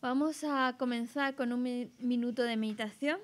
Vamos a comenzar con un minuto de meditación.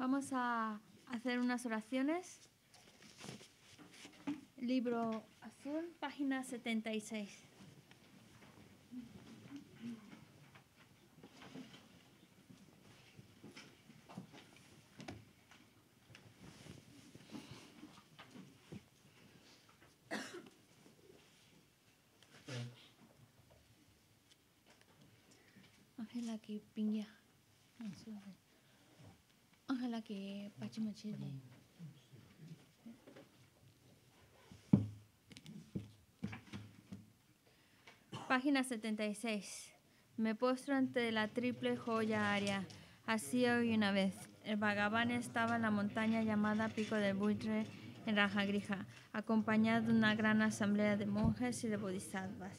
Vamos a hacer unas oraciones. Libro azul, página 76. Ángela que piña. Ojalá que Página 76. Me postro ante la triple joya aria. Así hoy una vez. El Bhagavan estaba en la montaña llamada Pico del Buitre en Rajagrija, acompañado de una gran asamblea de monjes y de bodhisattvas.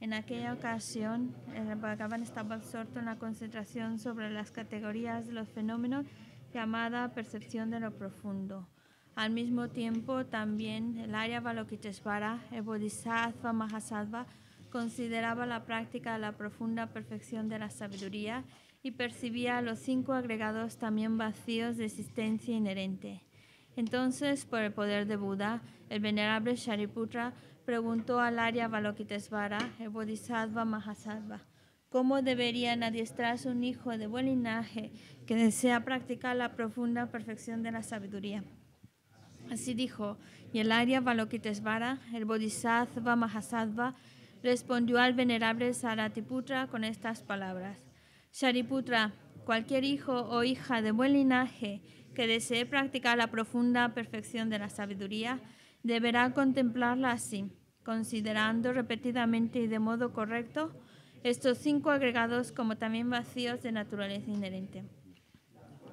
En aquella ocasión, el Bhagavan estaba absorto en la concentración sobre las categorías de los fenómenos llamada percepción de lo profundo. Al mismo tiempo, también el Arya Balokitesvara, el Bodhisattva Mahasattva, consideraba la práctica de la profunda perfección de la sabiduría y percibía los cinco agregados también vacíos de existencia inherente. Entonces, por el poder de Buda, el venerable Shariputra preguntó al Arya Balokitesvara, el Bodhisattva Mahasattva, cómo deberían adiestrarse un hijo de buen linaje que desea practicar la profunda perfección de la sabiduría. Así dijo, y el Arya Balokitesvara, el Bodhisattva Mahasattva, respondió al venerable Saratiputra con estas palabras. Shariputra, cualquier hijo o hija de buen linaje que desee practicar la profunda perfección de la sabiduría, deberá contemplarla así, considerando repetidamente y de modo correcto estos cinco agregados como también vacíos de naturaleza inherente.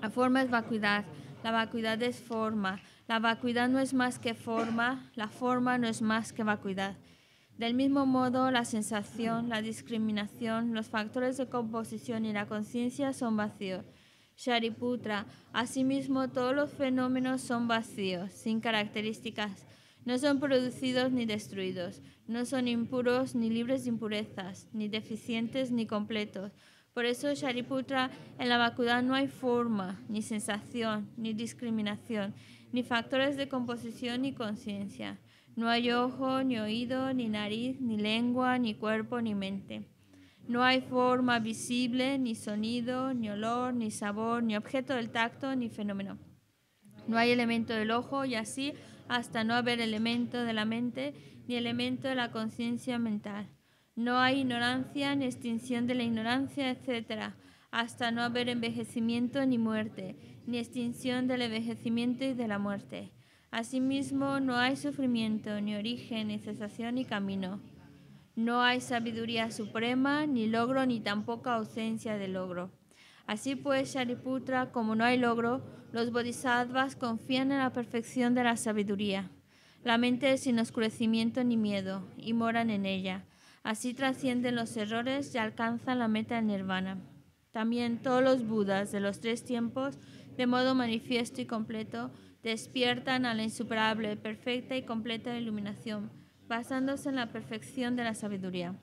La forma es vacuidad, la vacuidad es forma, la vacuidad no es más que forma, la forma no es más que vacuidad. Del mismo modo, la sensación, la discriminación, los factores de composición y la conciencia son vacíos. Shariputra, asimismo todos los fenómenos son vacíos, sin características, no son producidos ni destruidos, no son impuros ni libres de impurezas, ni deficientes ni completos. Por eso, Shariputra, en la vacuidad no hay forma, ni sensación, ni discriminación, ni factores de composición ni conciencia. No hay ojo, ni oído, ni nariz, ni lengua, ni cuerpo, ni mente. No hay forma visible, ni sonido, ni olor, ni sabor, ni objeto del tacto, ni fenómeno. No hay elemento del ojo y así hasta no haber elemento de la mente ni elemento de la conciencia mental. No hay ignorancia ni extinción de la ignorancia, etc. hasta no haber envejecimiento ni muerte, ni extinción del envejecimiento y de la muerte. Asimismo, no hay sufrimiento, ni origen, ni cesación, ni camino. No hay sabiduría suprema, ni logro, ni tampoco ausencia de logro. Así pues, Shariputra, como no hay logro, los bodhisattvas confían en la perfección de la sabiduría. La mente es sin oscurecimiento ni miedo, y moran en ella. Así trascienden los errores y alcanzan la meta nirvana. También todos los budas de los tres tiempos, de modo manifiesto y completo, despiertan a la insuperable, perfecta y completa iluminación, basándose en la perfección de la sabiduría.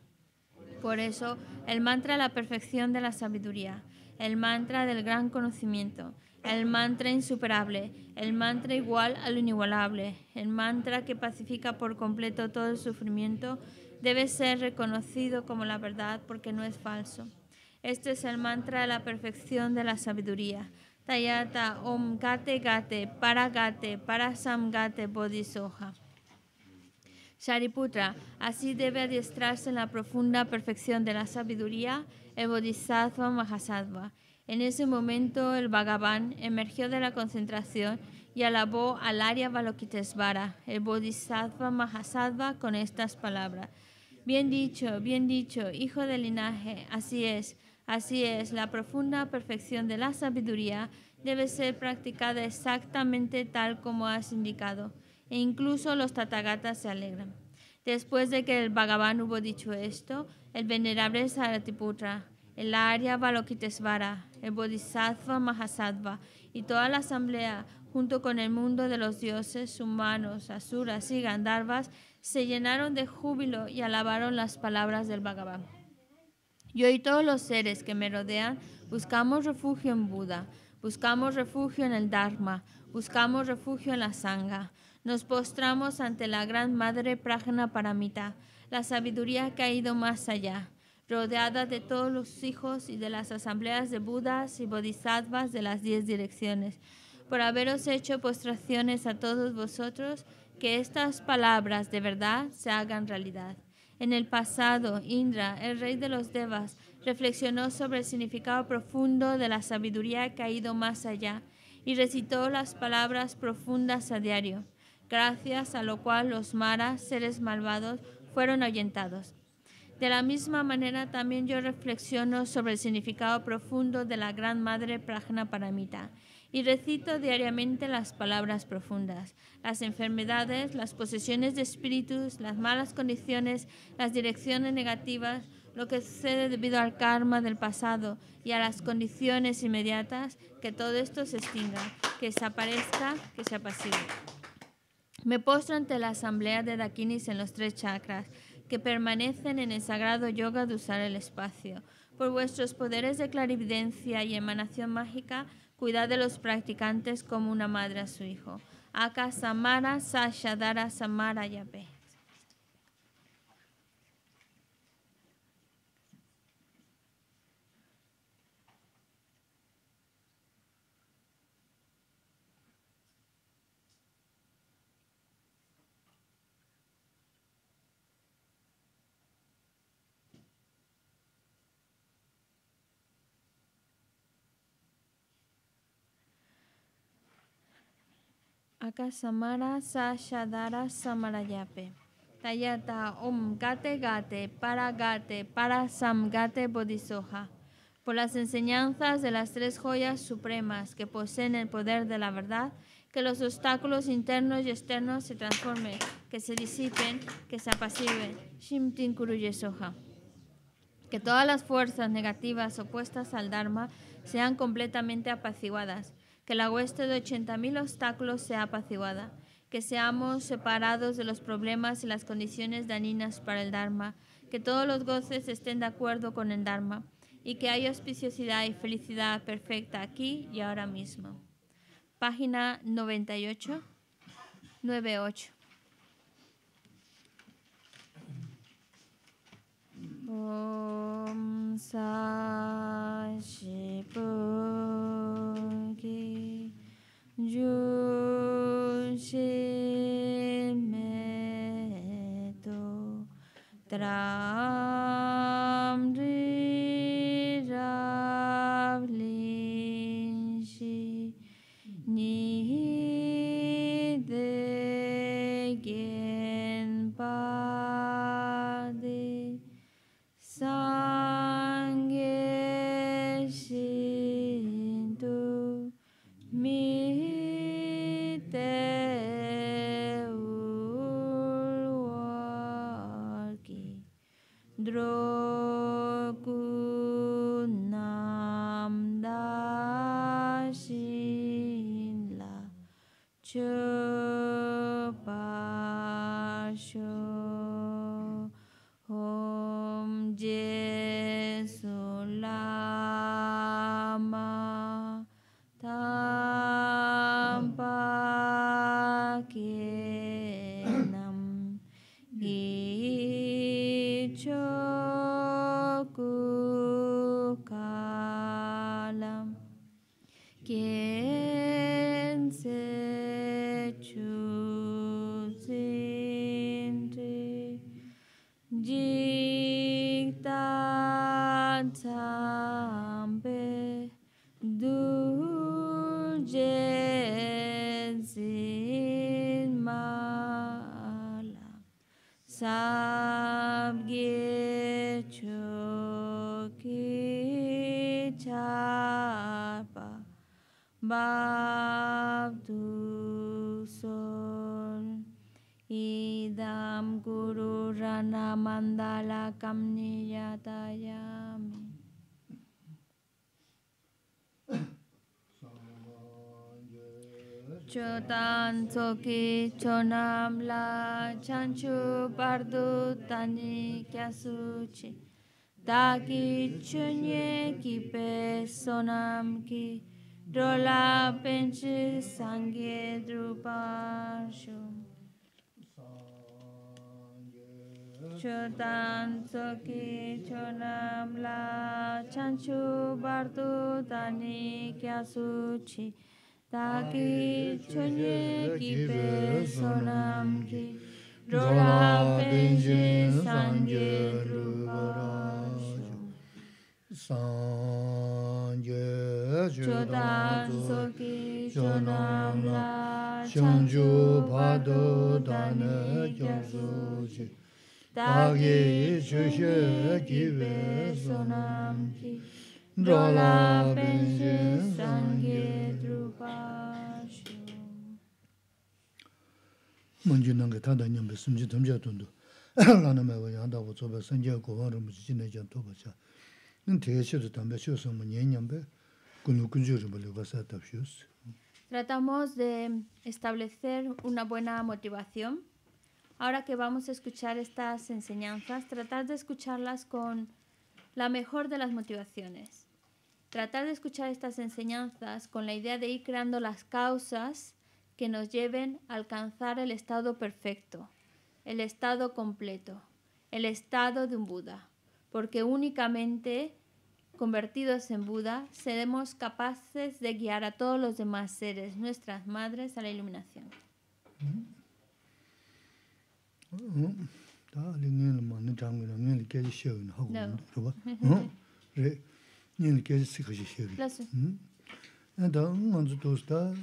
Por eso, el mantra de la perfección de la sabiduría, el mantra del gran conocimiento, el mantra insuperable, el mantra igual al inigualable, el mantra que pacifica por completo todo el sufrimiento, debe ser reconocido como la verdad porque no es falso. Este es el mantra de la perfección de la sabiduría. Tayata Om Gate Gate Paragate Parasamgate Bodhisoha. Shariputra, así debe adiestrarse en la profunda perfección de la sabiduría el Bodhisattva Mahasattva. En ese momento el Bhagavan emergió de la concentración y alabó al Arya Balokitesvara, el Bodhisattva Mahasattva, con estas palabras. Bien dicho, bien dicho, hijo del linaje, así es. Así es, la profunda perfección de la sabiduría debe ser practicada exactamente tal como has indicado, e incluso los tatagatas se alegran. Después de que el Bhagavan hubo dicho esto, el venerable Saratiputra, el Arya Balokitesvara, el Bodhisattva Mahasattva y toda la asamblea, junto con el mundo de los dioses, humanos, asuras y gandharvas, se llenaron de júbilo y alabaron las palabras del Bhagavan. Yo y todos los seres que me rodean buscamos refugio en Buda, buscamos refugio en el Dharma, buscamos refugio en la Sangha. Nos postramos ante la Gran Madre Prajna Paramita, la sabiduría que ha ido más allá, rodeada de todos los hijos y de las asambleas de Budas y Bodhisattvas de las diez direcciones. Por haberos hecho postraciones a todos vosotros, que estas palabras de verdad se hagan realidad. En el pasado, Indra, el rey de los Devas, reflexionó sobre el significado profundo de la sabiduría que ha ido más allá y recitó las palabras profundas a diario, gracias a lo cual los maras, seres malvados, fueron ahuyentados. De la misma manera, también yo reflexiono sobre el significado profundo de la Gran Madre Prajna Paramita y recito diariamente las palabras profundas. Las enfermedades, las posesiones de espíritus, las malas condiciones, las direcciones negativas, lo que sucede debido al karma del pasado y a las condiciones inmediatas, que todo esto se extinga, que desaparezca, que se apacigüe. Me postro ante la asamblea de Dakinis en los tres chakras, que permanecen en el sagrado yoga de usar el espacio. Por vuestros poderes de clarividencia y emanación mágica, Cuidad de los practicantes como una madre a su hijo. Aka Samara Sashadara Samara Yabe. Akasamara Sashadara Samarayape. Tayata Om Gate Gate Para Gate Para Sam Gate Bodhisoha. Por las enseñanzas de las tres joyas supremas que poseen el poder de la verdad, que los obstáculos internos y externos se transformen, que se disipen, que se apaciguen. Shimtin Kuruyesoha. Que todas las fuerzas negativas opuestas al Dharma sean completamente apaciguadas que la hueste de 80.000 obstáculos sea apaciguada, que seamos separados de los problemas y las condiciones dañinas para el Dharma, que todos los goces estén de acuerdo con el Dharma y que haya auspiciosidad y felicidad perfecta aquí y ahora mismo. Página 98, 98. Om Ki Ju Me Tu Tram Mandala Kamniyatayami Chotan Soki Chonam La Chanchu Bardu Tani Kyasuchi Taki Chunye Kipe Sonam Ki Dola Penchi Sangye Drupashu Jordan Soki Jonam La Chanchu Bardu Dani Kyasuchi Dagi Chonye Kipe Sonam Ki. Rola Benji Sanje Lubarashu Sanje Jordan Soki Jonam La Chanchu Bardu Dani Kyasuchi Dagi Chushe Kive Sonam Ki Drola Drola Benje Benje Sangye Sangye Drupashu Manju Nanga Tanda Nyambe Sumji Tamja Tundu. Lana Mewa Yanda Wo Tsoba Sangye Gowa Ramu Jine Jan Toba Cha. Nin Teye Shiru Tambe Shio Sama Nyen Nyambe Kunu Kunju Rimba Lewa Sa Tab Shios Tratamos de establecer una buena motivación. Ahora que vamos a escuchar estas enseñanzas, tratar de escucharlas con la mejor de las motivaciones. Tratar de escuchar estas enseñanzas con la idea de ir creando las causas que nos lleven a alcanzar el estado perfecto, el estado completo, el estado de un Buda, porque únicamente convertidos en Buda seremos capaces de guiar a todos los demás seres, nuestras madres, a la iluminación. 다 링년 만는 장면 링년 깨지 쉬어는 하고 네. 그봐 어 그래 링년 깨지 쓰듯이 쉬어 Las- 음 나도 먼저 도스다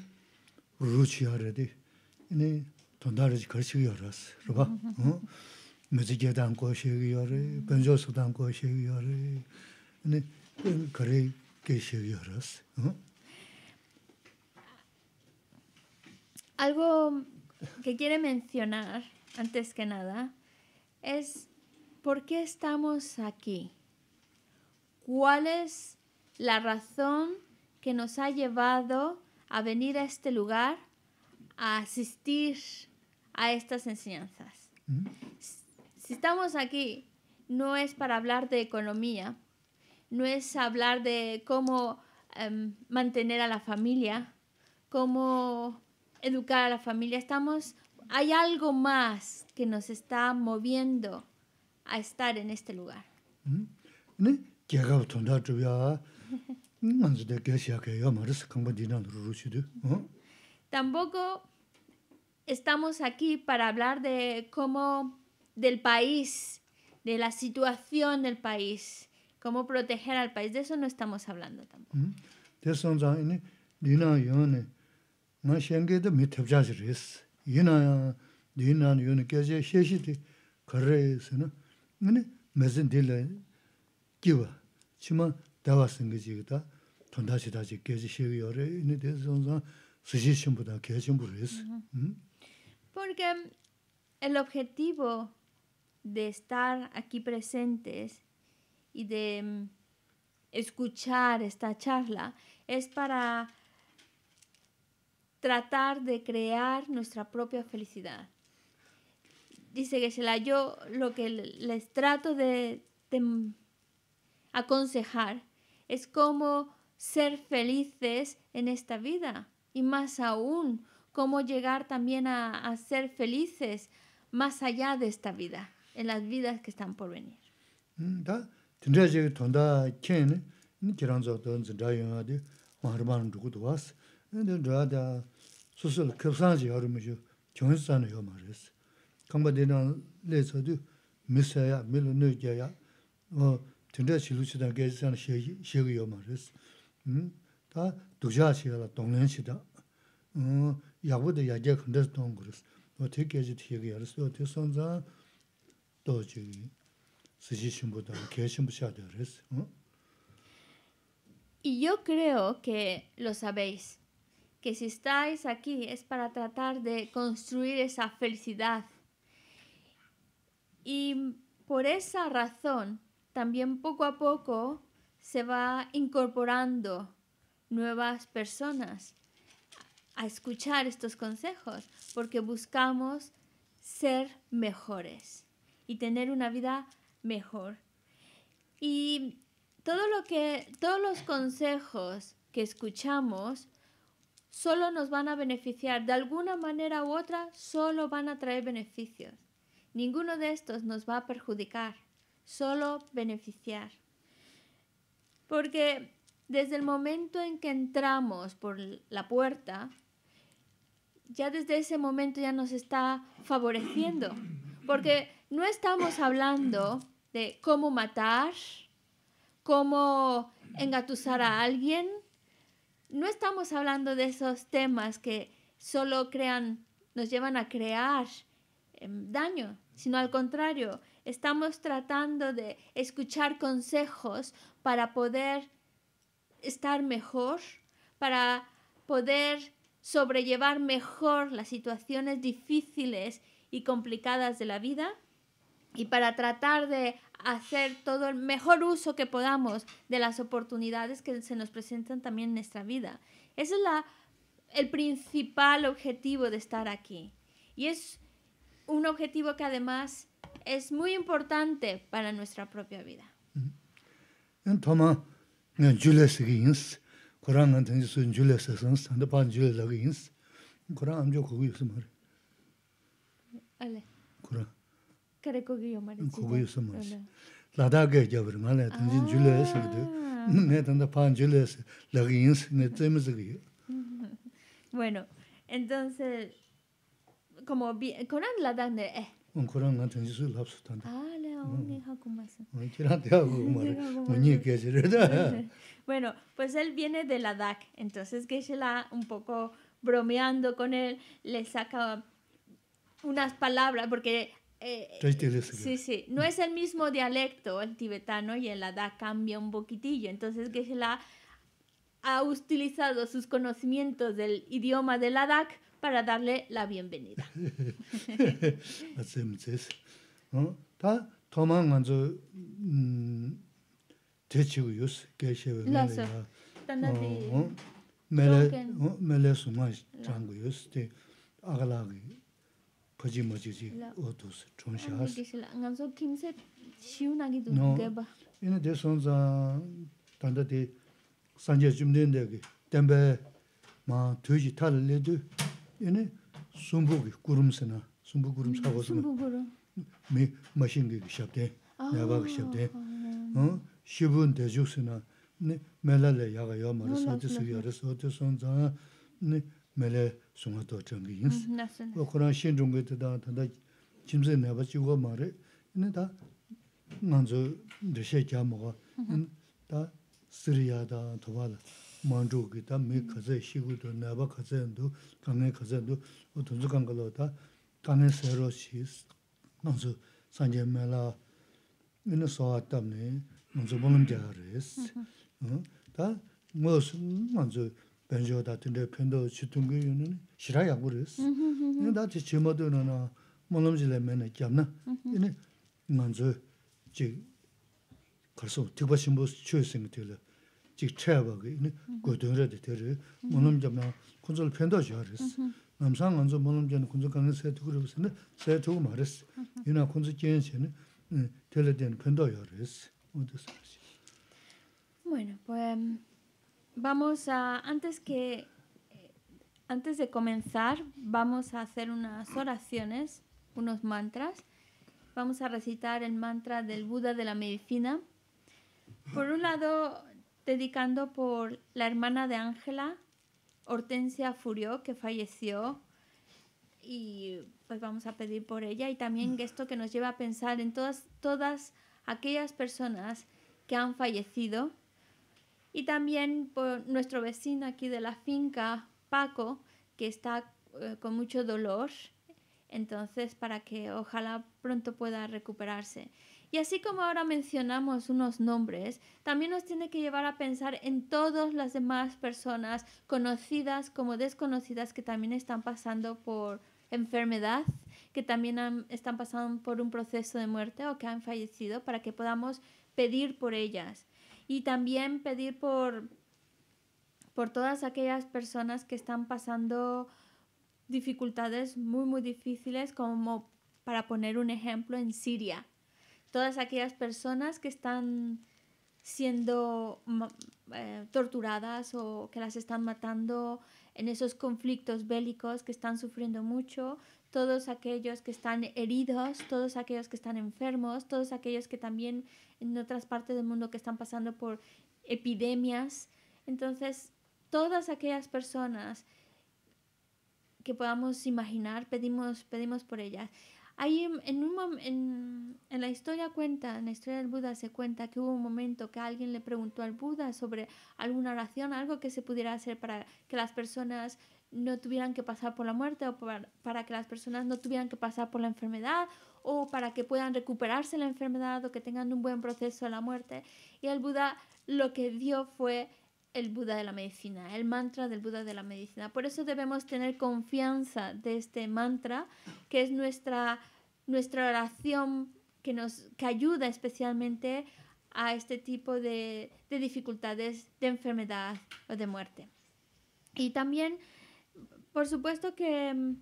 루치하래디 이네 돈다르지 걸치기 알았어 그봐 어 무지개단 거시기 열에 변조수단 거시기 열에 이네 그래 계시기 알았어 어 Algo que quiere mencionar, antes que nada, es por qué estamos aquí. ¿Cuál es la razón que nos ha llevado a venir a este lugar a asistir a estas enseñanzas? 음? Si estamos aquí, no es para hablar de economía, no es hablar de cómo em, mantener a la familia, cómo educar a la familia. Estamos, hay algo más que nos está moviendo a estar en este lugar. Tampoco estamos aquí para hablar de cómo del país, de la situación del país, cómo proteger al país, de eso no estamos hablando tampoco. 음? 대선자이니 리나 연에 나 생계도 밑에 잡자지랬어. 이나야 dīnān yōni kēchē shēshī tī kārē sī na, ngāni mēsīn tīla kīwa, chīmā dāwā sīngi jī tā, tōndā chī tā chī kēchē shēgī yōre, yōni tē sī sōng sāng sī shīmbu tā kēchē mbū rē sī. Porque el objetivo de estar aquí presentes y de mm, escuchar esta charla es para tratar de crear nuestra propia felicidad. Dice que se la yo lo que les trato de, aconsejar es cómo ser felices en esta vida y más aún cómo llegar también a, a ser felices más allá de esta vida, en las vidas que están por venir. Dū mī sā yā, mī lū nū yā yā, tindrā chī lū chī dā gā jī sāni shē gī yō mā rīs. Tā dukshā chī yā lā tōng lēn chī dā, yā gu dā yā jā khandā sī tōng gu rīs. Tī gā jī tī yā rīs, tī sōng zā tō chī gī. Y yo creo que lo sabéis, que si estáis aquí es para tratar de construir esa felicidad. Y por esa razón, también poco a poco se va incorporando nuevas personas a escuchar estos consejos, porque buscamos ser mejores y tener una vida mejor. Y todo lo que, todos los consejos que escuchamos solo nos van a beneficiar, de alguna manera u otra, solo van a traer beneficios. Ninguno de estos nos va a perjudicar, solo beneficiar. Porque desde el momento en que entramos por la puerta, ya desde ese momento ya nos está favoreciendo. Porque no estamos hablando de cómo matar, cómo engatusar a alguien. No estamos hablando de esos temas que solo crean, nos llevan a crear em, daño, sino al contrario, estamos tratando de escuchar consejos para poder estar mejor, para poder sobrellevar mejor las situaciones difíciles y complicadas de la vida y para tratar de hacer todo el mejor uso que podamos de las oportunidades que se nos presentan también en nuestra vida. Ese es la, el principal objetivo de estar aquí. Y es un objetivo que además es muy importante para nuestra propia vida. La. Bueno, entonces, como lada nga eh. Un tanjin su lapsu. Ah, le un te hago chira. Bueno, pues él viene de Ladakh, entonces Geshe-la un poco bromeando con él, le saca unas palabras, porque eh, sí, sí. No es el mismo dialecto el tibetano y el Ladakh cambia un poquitillo. Entonces Geshe-la ha utilizado sus conocimientos del idioma del Ladakh para darle la bienvenida. 거지 뭐지지? 어두스 좀샤스 안가서 김세 시운하기도 개바 얘네 대선자 단다데 산제 좀 된데게. 담배 마 돼지 탈레도 얘네 숨부기 구름스나 숨부 구름 사고서 미 마신게 샵데 내가 샵데 어? 시분 대주스나. 네 멜랄레 야가 요 말서 어디서 어디서 네 멜레 sunga to changi yinsi. Mm-hmm, o Kurang shen chungi tida tanda jimse naba chigo maari, ina da nganzo rishe kya moga, mm-hmm. da Siriya da toba da manchu ki da mi mm-hmm. kaze shigu do, naba kaze do, kange kaze do, o tunzu kangalo da kange sero shi nganzo sanje mela ina soa tamne nganzo bolam kya Da nganzo kāne sēro shīs, nāngzu sāngyē mēlā, ina sōwa tāpne, nāngzu bōlam jā rēs. Tā ngō sū, nāngzu bēnzhō tā tīndē pēndō chitūngu yu nā, shirā yā gu rēs. Ina tā tī chī mōdō nā nā, bōlam jī lē mē nā gyam nā, ina nāngzu jī kārsō, tīkpa shimbō chū yu sēngi tīla, jī chē bā gā, ina gō tōng rā tī tī rē, bōlam gyam nā, kōnzō lā pēndō jā rēs. 남상 안저 뭐는 저는 군저 가는 새 두고 그러는데 새 두고 말했어. 이나 군저 깨는 쟤는 텔레된 편도요 그랬어. 어디서 Bueno, pues vamos a antes que antes de comenzar vamos a hacer unas oraciones, unos mantras. Vamos a recitar el mantra del Buda de la medicina. Por un lado, dedicando por la hermana de Ángela, Hortensia Furió, que falleció, y pues vamos a pedir por ella, y también esto que nos lleva a pensar en todas, todas aquellas personas que han fallecido, y también por nuestro vecino aquí de la finca, Paco, que está eh, con mucho dolor, entonces para que ojalá pronto pueda recuperarse. Y así como ahora mencionamos unos nombres, también nos tiene que llevar a pensar en todas las demás personas, conocidas como desconocidas, que también están pasando por enfermedad, que también están pasando por un proceso de muerte o que han fallecido, para que podamos pedir por ellas. Y también pedir por, por todas aquellas personas que están pasando dificultades muy, muy difíciles, como para poner un ejemplo en Siria. Todas aquellas personas que están siendo eh, torturadas o que las están matando en esos conflictos bélicos que están sufriendo mucho, todos aquellos que están heridos, todos aquellos que están enfermos, todos aquellos que también en otras partes del mundo que están pasando por epidemias. Entonces, todas aquellas personas que podamos imaginar, pedimos, pedimos por ellas. Hay en, un, en, en, la historia cuenta, en la historia del Buda se cuenta que hubo un momento que alguien le preguntó al Buda sobre alguna oración, algo que se pudiera hacer para que las personas no tuvieran que pasar por la muerte o para, para que las personas no tuvieran que pasar por la enfermedad o para que puedan recuperarse la enfermedad o que tengan un buen proceso de la muerte. Y el Buda lo que dio fue el Buda de la medicina, el mantra del Buda de la medicina. Por eso debemos tener confianza de este mantra, que es nuestra, nuestra oración que nos que ayuda especialmente a este tipo de, de dificultades de enfermedad o de muerte. Y también, por supuesto que mm,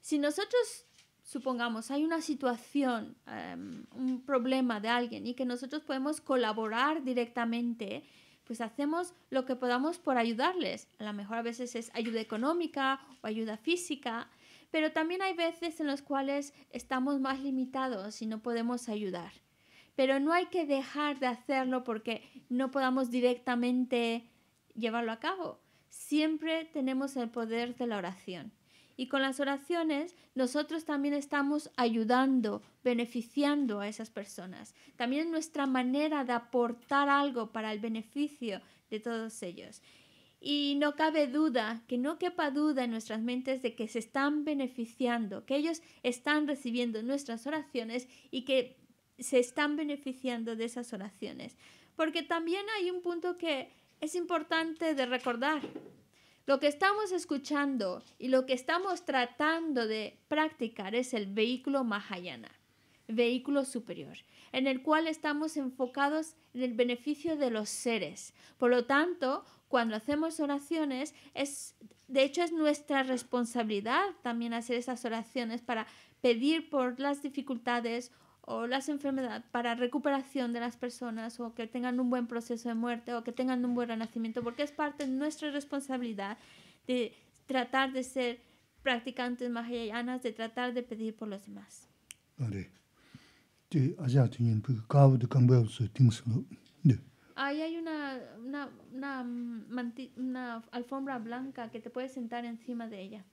si nosotros supongamos, hay una situación, um, un problema de alguien y que nosotros podemos colaborar directamente, pues hacemos lo que podamos por ayudarles. A lo mejor a veces es ayuda económica o ayuda física, pero también hay veces en las cuales estamos más limitados y no podemos ayudar. Pero no hay que dejar de hacerlo porque no podamos directamente llevarlo a cabo. Siempre tenemos el poder de la oración. Y con las oraciones nosotros también estamos ayudando, beneficiando a esas personas. También nuestra manera de aportar algo para el beneficio de todos ellos. Y no cabe duda, que no quepa duda en nuestras mentes de que se están beneficiando, que ellos están recibiendo nuestras oraciones y que se están beneficiando de esas oraciones. Porque también hay un punto que es importante de recordar. Lo que estamos escuchando y lo que estamos tratando de practicar es el vehículo Mahayana, vehículo superior, en el cual estamos enfocados en el beneficio de los seres. Por lo tanto, cuando hacemos oraciones, es, de hecho es nuestra responsabilidad también hacer esas oraciones para pedir por las dificultades o las enfermedades para recuperación de las personas o que tengan un buen proceso de muerte o que tengan un buen renacimiento, porque es parte de nuestra responsabilidad de tratar de ser practicantes mahayanas, de tratar de pedir por los demás. Ahí hay una, una, una, una alfombra blanca que te puedes sentar encima de ella.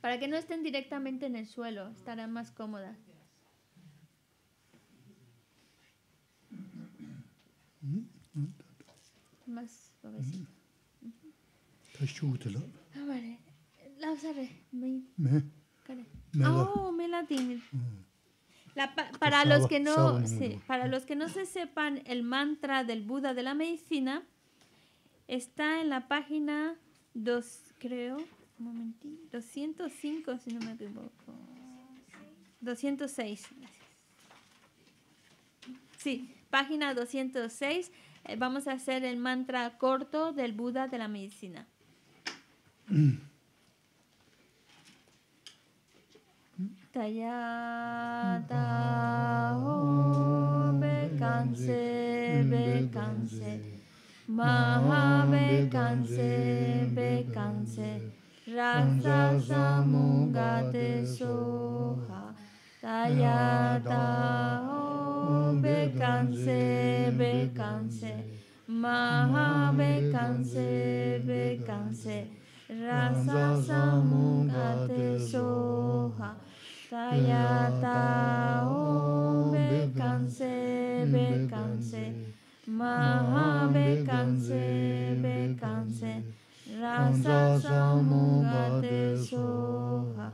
Para que no estén directamente en el suelo, estarán más cómodas. Más suavecito. Ta shugu tila. Ah, vale. La usaré. Me. Me. Oh, Melatin. para los que no, para los que no se sepan el mantra del Buda de la medicina, está en la página 2, creo, un momentito, 205 si no me equivoco. 206. Sí, página 206. Eh, vamos a hacer el mantra corto del Buda de la medicina. Tayata ho bekanse bekanse Maha bekanse bekanse Rasa samungate soha Tayata ho bekanse bekanse Maha bekanse bekanse Rasa samungate soha. Tayata Om Bekanse Bekanse Maha Bekanse Bekanse Rasa Samugate Soha.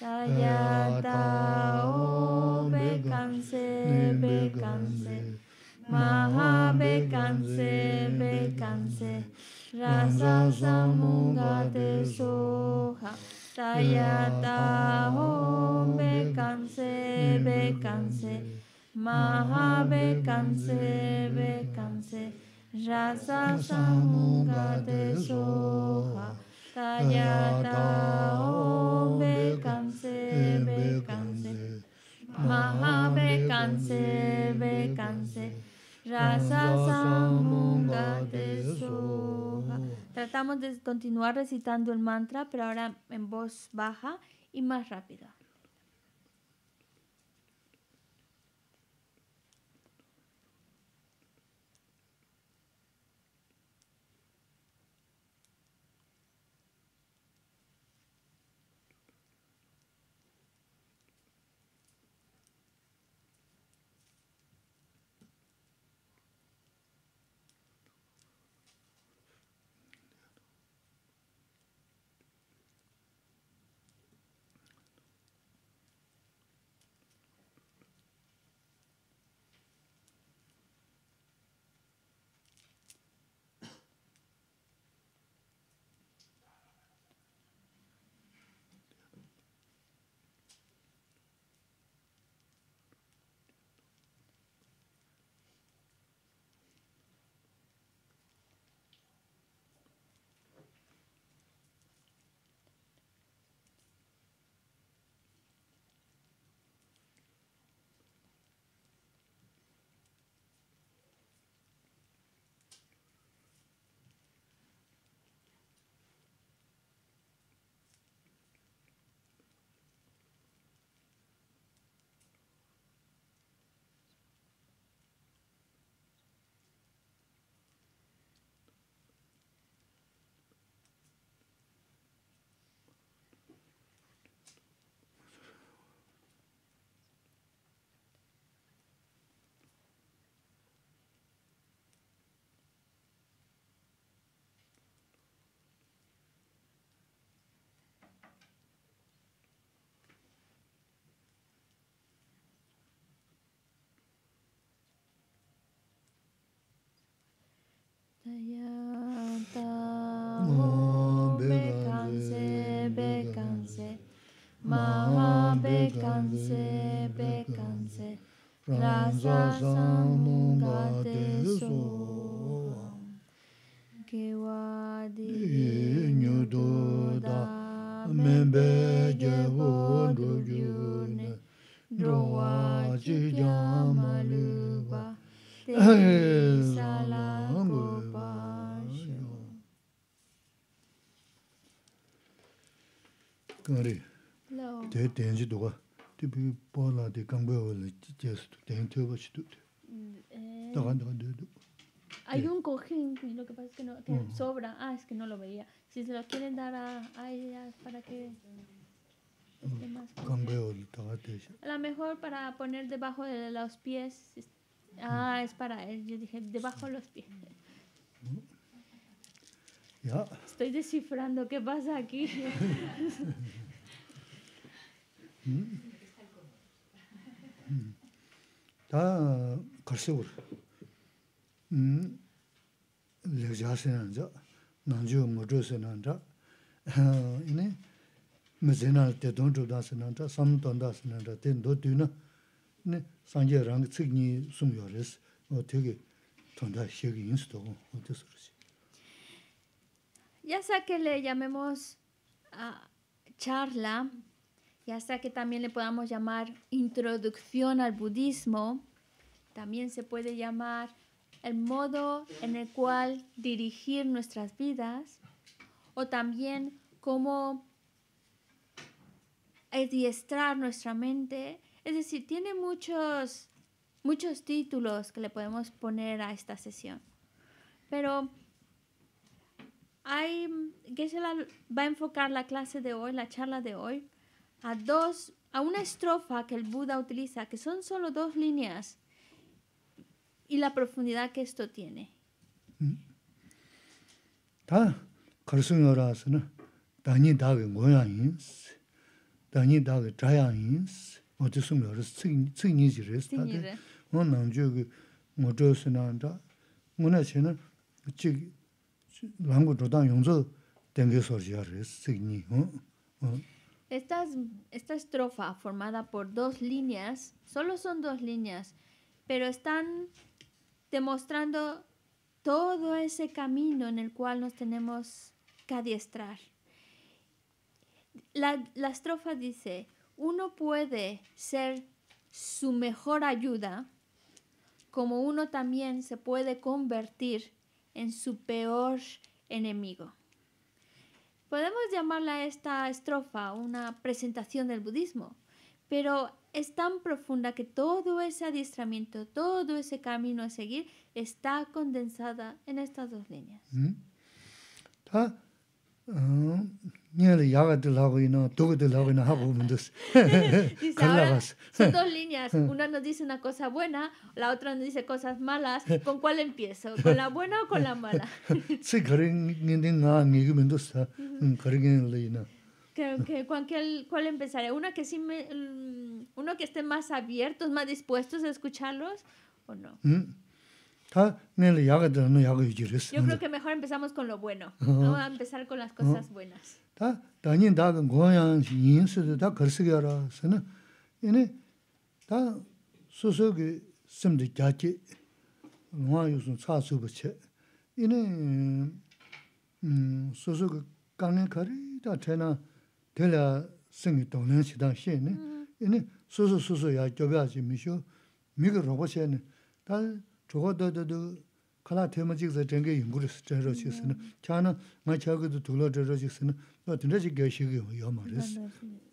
Tayata Om Bekanse Maha Bekanse Bekanse Rasa Samugate Soha Tayata Om Bekanse Bekanse Maha Bekanse Bekanse Rasa Samungate Soha Tayata Om Bekanse Bekanse Maha Bekanse Rasa Tratamos de continuar recitando el mantra, pero ahora en voz baja y más rápida. Tayata Hay un cojín, lo que pasa es que, no, que sobra. Ah, es que no lo veía. Si se lo quieren dar a, a ellas para que esté más. A lo mejor para poner debajo de los pies. Ah, es para él. Yo dije, debajo de los pies. Estoy descifrando qué pasa aquí. 다 걸세월 음 레자세난자 난주 모조세난자 이네 메제날 때 돈조다세난자 삼돈다세난자 된도 뒤나 네 상제랑 측니 숨요레스 어 되게 돈다 시기 인스도 어디서 그러지 Ya sea que le llamemos a charla, ya sea que también le podamos llamar introducción al budismo, también se puede llamar el modo en el cual dirigir nuestras vidas o también cómo adiestrar nuestra mente. Es decir, tiene muchos, muchos títulos que le podemos poner a esta sesión. Pero hay, Geshe-la va a enfocar la clase de hoy, la charla de hoy, a dos, a una estrofa que el Buda utiliza, que son solo dos líneas, y la profundidad que esto tiene. Esta estrofa formada por dos líneas, solo son dos líneas, pero están demostrando todo ese camino en el cual nos tenemos que adiestrar. La, la estrofa dice, uno puede ser su mejor ayuda, como uno también se puede convertir en su peor enemigo. Podemos llamarla esta estrofa una presentación del budismo, pero es tan profunda que todo ese adiestramiento, todo ese camino a seguir está condensada en estas dos líneas. 다 어, ñele yagate y no y no. Son dos líneas, una nos dice una cosa buena, la otra nos dice cosas malas. ¿Con cuál empiezo? ¿Con la buena o con la mala? Sí, karen. Que, cuál, ¿Cuál empezaré? ¿Una que sí me, mm, ¿Uno que esté más abiertos, más dispuestos a escucharlos o no? 다 내를 야가들은 야가 유지했어. Yo creo que mejor empezamos con lo bueno. Vamos a empezar con las cosas buenas. 다 다닌 다가 고양 인스도 다 걸쓰게 알아서는 얘네 다 소소게 심도 자치 뭐 요즘 차수 붙여 얘네 음 소소게 강에 거리다 되나 될라 생이 동네 시당 시에네 얘네 소소 소소야 저가지 미쇼 미거 로봇에는 다 저거더더도 칼라 테마직서 전개 연구를 저러 지스는 자는 마 저거도 둘러 저러 지스는 너 진짜지 개시기 요 말이스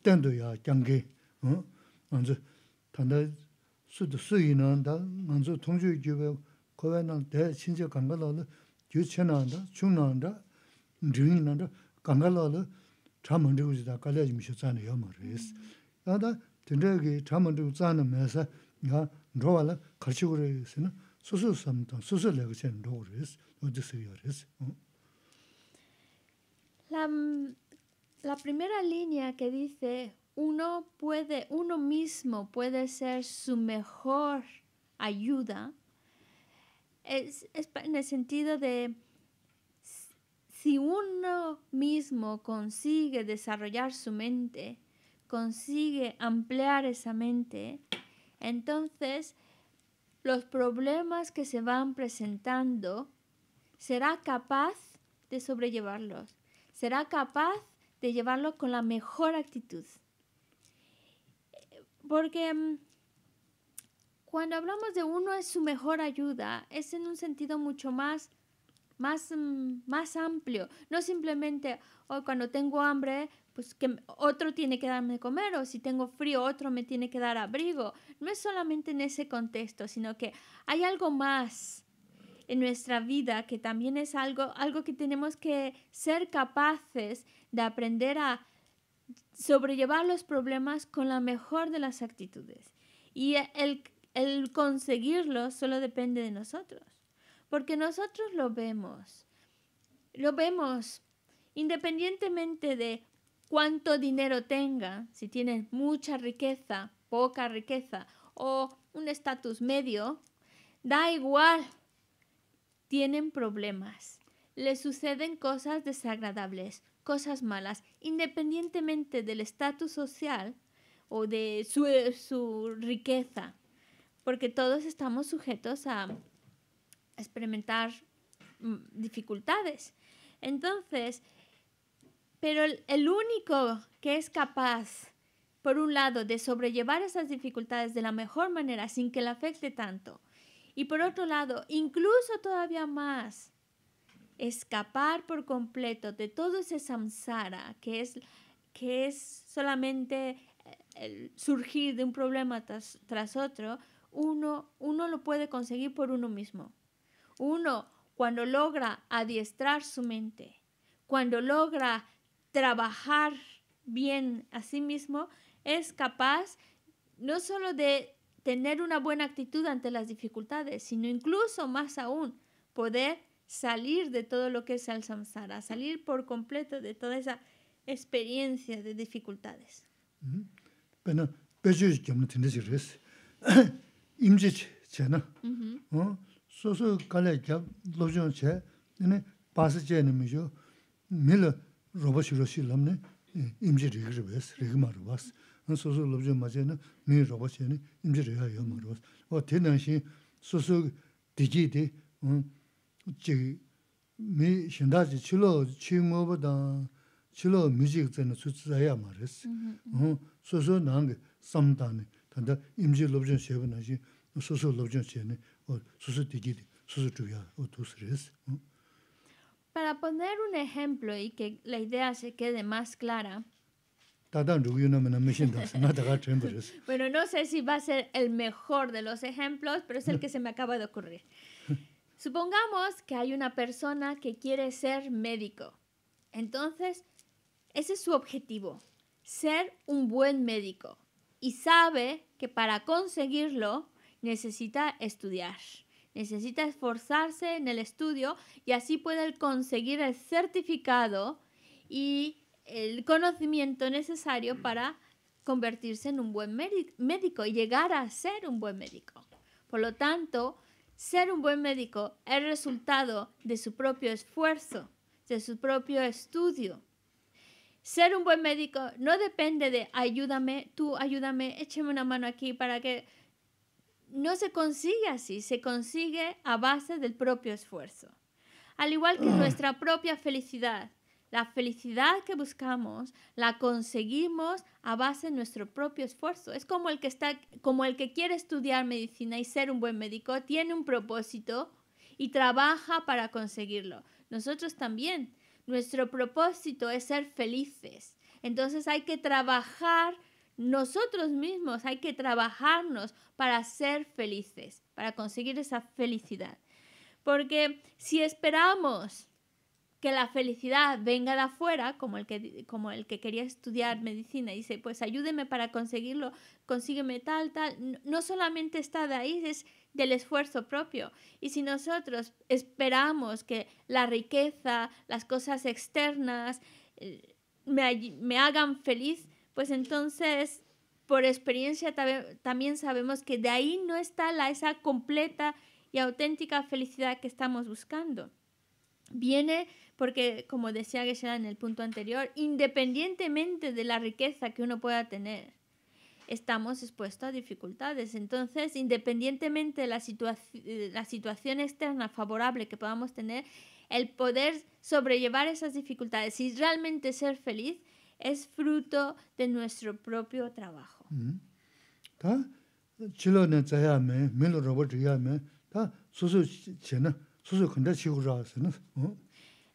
땐도야 장게 어 먼저 단다 수도 수이는다 먼저 통주 교배 거에는 대 신체 간가로는 규천한다 중난다 링난다 간가로는 잠은지고지다 깔려지 미셔잖아요 요 말이스 나다 진짜게 잠은지고 자는 면서 야 로와라 같이 그래서는 수수 삼다 수수 내가 전 로르스 어디서 요레스 어 La, mm, la primera línea que dice, uno puede, uno mismo puede ser su mejor ayuda, es, es pa- en el sentido de s- si uno mismo consigue desarrollar su mente, consigue ampliar esa mente, entonces los problemas que se van presentando será capaz de sobrellevarlos, será capaz de llevarlos con la mejor actitud. Porque mm, cuando hablamos de uno es su mejor ayuda, es en un sentido mucho más, más, mm, más amplio. No simplemente, "Oh, cuando tengo hambre, pues que otro tiene que darme de comer, o si tengo frío, otro me tiene que dar abrigo. No es solamente en ese contexto, sino que hay algo más en nuestra vida que también es algo, algo que tenemos que ser capaces de aprender a sobrellevar los problemas con la mejor de las actitudes. Y el, el conseguirlo solo depende de nosotros, porque nosotros lo vemos, lo vemos independientemente de cuánto dinero tenga, si tiene mucha riqueza, poca riqueza o un estatus medio, da igual, tienen problemas, les suceden cosas desagradables, cosas malas, independientemente del estatus social o de su, su riqueza, porque todos estamos sujetos a experimentar mm, dificultades. Entonces, pero el, único que es capaz, por un lado, de sobrellevar esas dificultades de la mejor manera sin que le afecte tanto, y por otro lado, incluso todavía más, escapar por completo de todo ese samsara que es, que es solamente eh, el surgir de un problema tras, tras otro, uno, uno lo puede conseguir por uno mismo. Uno, cuando logra adiestrar su mente, cuando logra trabajar bien a sí mismo, es capaz no solo de tener una buena actitud ante las dificultades, sino incluso más aún poder salir de todo lo que es el samsara, salir por completo de toda esa experiencia de dificultades. 로존체 네 바스제 님이죠 밀 로봇이로시 럼네 임지 리그르베스 리그마르 바스 소소 로존 마제는 미 로봇이네 임지 리가 요마르 어 대난시 소소 디지디 어제미 신다지 칠로 치모보다 칠로 뮤직 전에 수츠야 말했어 어 소소 난게 삼다네 단다 임지 로존 쉐브나지 소소 로존 쉐네 Para poner un ejemplo y que la idea se quede más clara. bueno, no sé si va a ser el mejor de los ejemplos, pero es el que se me acaba de ocurrir. Supongamos que hay una persona que quiere ser médico. Entonces, ese es su objetivo, ser un buen médico. Y sabe que para conseguirlo necesita estudiar, necesita esforzarse en el estudio y así puede conseguir el certificado y el conocimiento necesario para convertirse en un buen médico y llegar a ser un buen médico. Por lo tanto, ser un buen médico es resultado de su propio esfuerzo, de su propio estudio. Ser un buen médico no depende de ayúdame, tú ayúdame, écheme una mano aquí para que no se consigue así, se consigue a base del propio esfuerzo. Al igual que nuestra propia felicidad, la felicidad que buscamos la conseguimos a base de nuestro propio esfuerzo. Es como el que está como el que quiere estudiar medicina y ser un buen médico, tiene un propósito y trabaja para conseguirlo. Nosotros también, nuestro propósito es ser felices. Entonces hay que trabajar nosotros mismos hay que trabajarnos para ser felices, para conseguir esa felicidad. Porque si esperamos que la felicidad venga de afuera, como el que, como el que quería estudiar medicina, dice, pues ayúdeme para conseguirlo, consígueme tal, tal, no solamente está de ahí, es del esfuerzo propio. Y si nosotros esperamos que la riqueza, las cosas externas eh, me, me hagan feliz, pues entonces por experiencia también sabemos que de ahí no está la, esa completa y auténtica felicidad que estamos buscando. Viene porque, como decía Geshe en el punto anterior, independientemente de la riqueza que uno pueda tener, estamos expuestos a dificultades. Entonces, independientemente de la, la situación externa favorable que podamos tener, el poder sobrellevar esas dificultades y realmente ser feliz es fruto de nuestro propio trabajo.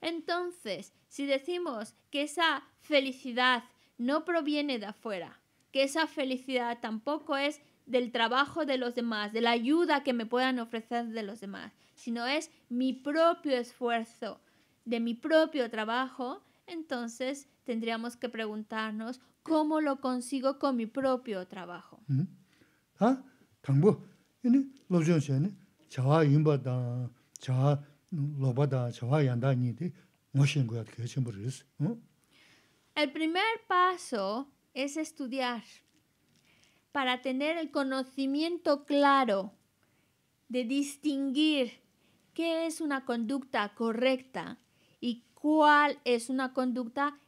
Entonces, si decimos que esa felicidad no proviene de afuera, que esa felicidad tampoco es del trabajo de los demás, de la ayuda que me puedan ofrecer de los demás, sino es mi propio esfuerzo, de mi propio trabajo, entonces tendríamos que preguntarnos cómo lo consigo con mi propio trabajo. El primer paso es estudiar para tener el conocimiento claro de distinguir qué es una conducta correcta y cuál es una conducta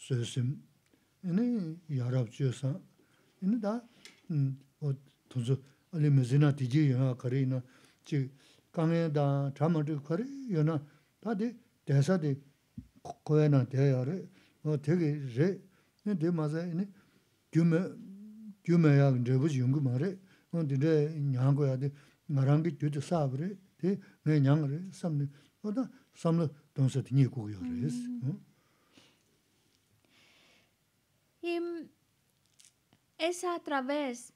sösim ene yarab 주사. ene da o tozu ali mezina tiji yana kare ina chi kange da chamadu kare yana da de desa de koya na deya re o tegi re ene de maza ene gyume gyume ya rebuji yungu ma re o de re nyango ya de ngarangi gyudu saab re de ngay nyang re samne o da samne donsa tingi kukuyo re rē sī. Es a través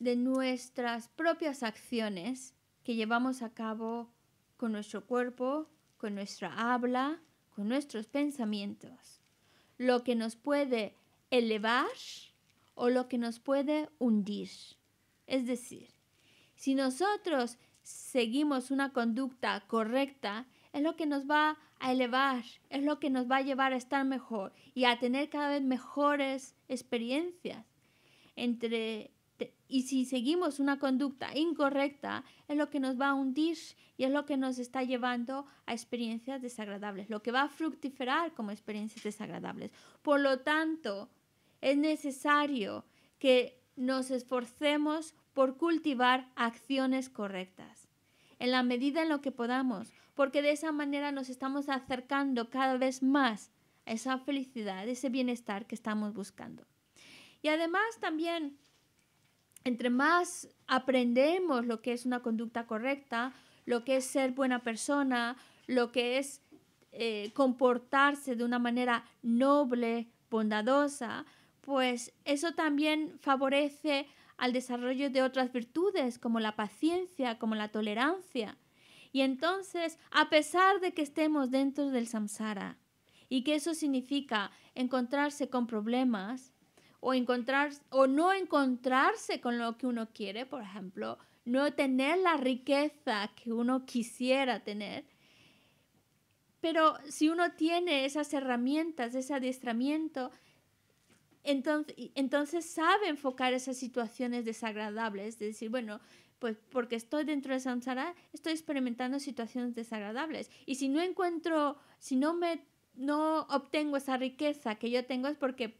de nuestras propias acciones que llevamos a cabo con nuestro cuerpo, con nuestra habla, con nuestros pensamientos. lo que nos puede elevar o lo que nos puede hundir. Es decir, si nosotros seguimos una conducta correcta, es lo que nos va a elevar, es lo que nos va a llevar a estar mejor y a tener cada vez mejores experiencias entre y si seguimos una conducta incorrecta, es lo que nos va a hundir y es lo que nos está llevando a experiencias desagradables, lo que va a fructiferar como experiencias desagradables. Por lo tanto, es necesario que nos esforcemos por cultivar acciones correctas, en la medida en lo que podamos, porque de esa manera nos estamos acercando cada vez más a esa felicidad, ese bienestar que estamos buscando. Y además también entre más aprendemos lo que es una conducta correcta, lo que es ser buena persona, lo que es eh, comportarse de una manera noble, bondadosa, pues eso también favorece al desarrollo de otras virtudes como la paciencia, como la tolerancia. Y entonces, a pesar de que estemos dentro del samsara y que eso significa encontrarse con problemas, o, encontrar, o no encontrarse con lo que uno quiere, por ejemplo, no tener la riqueza que uno quisiera tener. Pero si uno tiene esas herramientas, ese adiestramiento, entonces, entonces sabe enfocar esas situaciones desagradables, de decir, bueno, pues porque estoy dentro de samsara, estoy experimentando situaciones desagradables. Y si no encuentro, si no me no obtengo esa riqueza que yo tengo es porque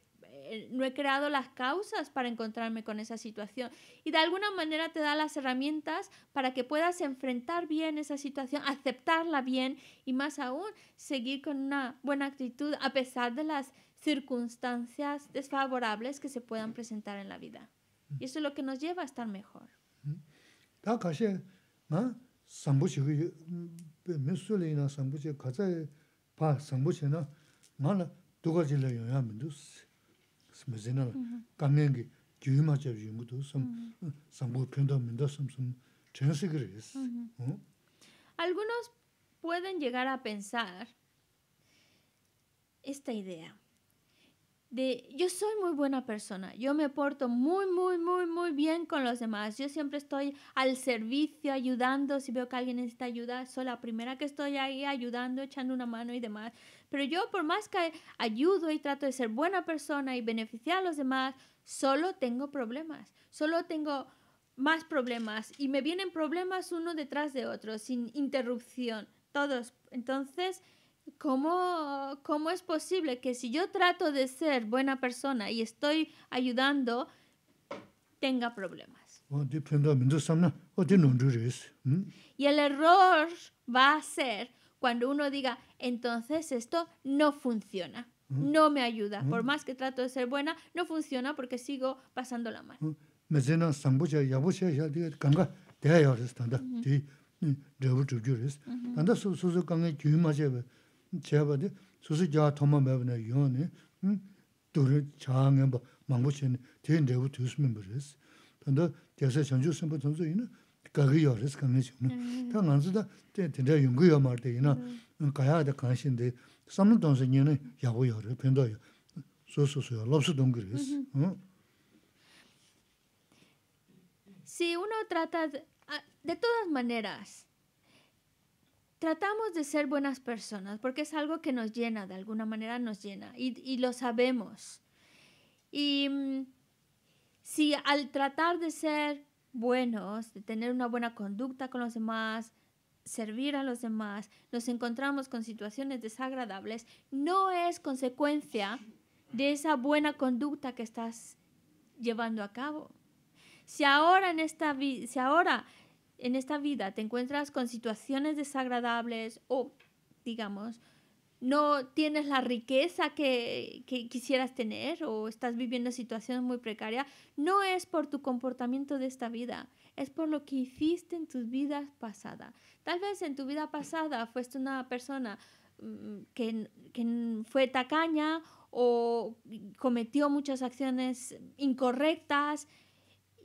eh, no he creado las causas para encontrarme con esa situación. Y de alguna manera te da las herramientas para que puedas enfrentar bien esa situación, aceptarla bien y más aún seguir con una buena actitud a pesar de las circunstancias desfavorables que se puedan presentar en la vida. Y eso es lo que nos lleva a estar mejor. Algunos pueden llegar a pensar esta idea de yo soy muy buena persona, yo me porto muy, muy, muy, muy bien con los demás, yo siempre estoy al servicio, ayudando, si veo que alguien necesita ayuda, soy la primera que estoy ahí ayudando, echando una mano y demás. Pero yo por más que ayudo y trato de ser buena persona y beneficiar a los demás, solo tengo problemas, solo tengo más problemas y me vienen problemas uno detrás de otro, sin interrupción, todos. Entonces, ¿cómo, ¿cómo es posible que si yo trato de ser buena persona y estoy ayudando, tenga problemas? Y el error va a ser cuando uno diga, entonces esto no funciona, no me ayuda. Por más que trato de ser buena, no funciona porque sigo 제가 수수 자 도마 매번에 요네 음 둘을 장에 뭐 망고신 대인 내부 두스면 버렸어. 근데 대세 전주 선부 전주 이는 가기 열어서 가는 지는 다 만주다 대대 연구여 말대이나 가야 돼 관심데 삼는 동생이는 야고 열어 변도요. 소소소요 럽스 동그리스 응? Si uno trata de ah, todas maneras tratamos de ser buenas personas porque es algo que nos llena, de alguna manera nos llena y, lo sabemos. Y mm, si al tratar de ser buenos, de tener una buena conducta con los demás, servir a los demás, nos encontramos con situaciones desagradables, no es consecuencia de esa buena conducta que estás llevando a cabo. Si ahora en esta si ahora en esta vida te encuentras con situaciones desagradables o, digamos, no tienes la riqueza que, quisieras tener o estás viviendo situaciones muy precarias, no es por tu comportamiento de esta vida, es por lo que hiciste en tus vidas pasadas. Tal vez en tu vida pasada fuiste una persona mm, que, que fue tacaña o cometió muchas acciones incorrectas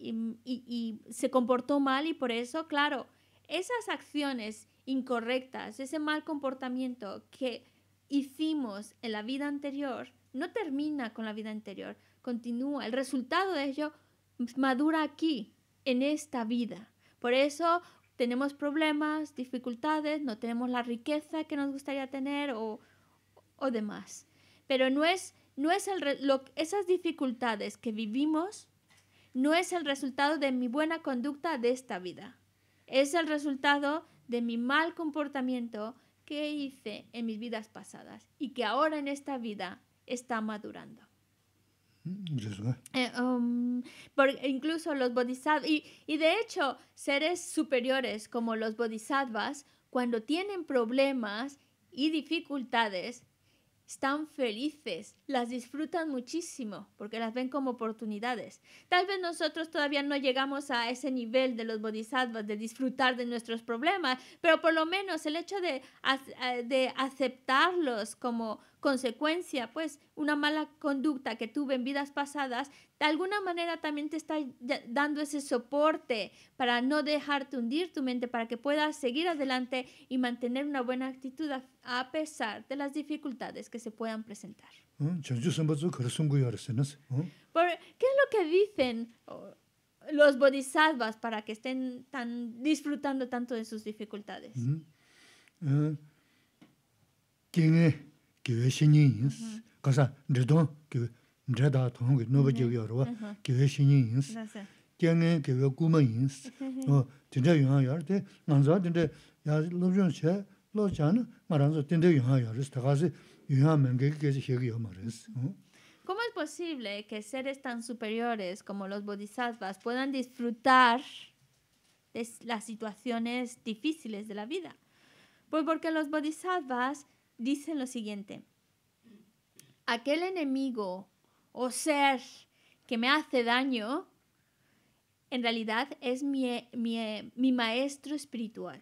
y, se comportó mal y por eso, claro, esas acciones incorrectas, ese mal comportamiento que hicimos en la vida anterior, no termina con la vida anterior, continúa. El resultado de ello madura aquí, en esta vida. Por eso tenemos problemas, dificultades, no tenemos la riqueza que nos gustaría tener o, o demás. Pero no es, no es el, lo, esas dificultades que vivimos no es el resultado de mi buena conducta de esta vida. Es el resultado de mi mal comportamiento que hice en mis vidas pasadas y que ahora en esta vida está madurando. Eh, um, incluso los bodhisattvas, y, y de hecho seres superiores como los bodhisattvas, cuando tienen problemas y dificultades, están felices, las disfrutan muchísimo porque las ven como oportunidades. Tal vez nosotros todavía no llegamos a ese nivel de los bodhisattvas de disfrutar de nuestros problemas, pero por lo menos el hecho de, eh, de aceptarlos como consecuencia, pues una mala conducta que tuve en vidas pasadas, de alguna manera también te está dando ese soporte para no dejarte hundir tu mente, para que puedas seguir adelante y mantener una buena actitud a pesar de las dificultades que se puedan presentar. ¿Qué es lo que dicen los bodhisattvas para que estén tan disfrutando tanto de sus dificultades? ¿Quién es? Kiwe shinyin yins. Kasa nridon kiwe nrida tongi nuba jiwe yorwa kiwe shinyin yins. Tiangen kiwe kuma yins. Tinda yunga yor, te nganza tinda ya lobzhon che lo chan maranzo tinda yunga yoris, takasi mengi shegi. ¿Cómo es posible que seres tan superiores como los bodhisattvas puedan disfrutar de las situaciones difíciles de la vida? Pues porque los bodhisattvas dicen lo siguiente, aquel enemigo o ser que me hace daño, en realidad es mi, mi, maestro espiritual.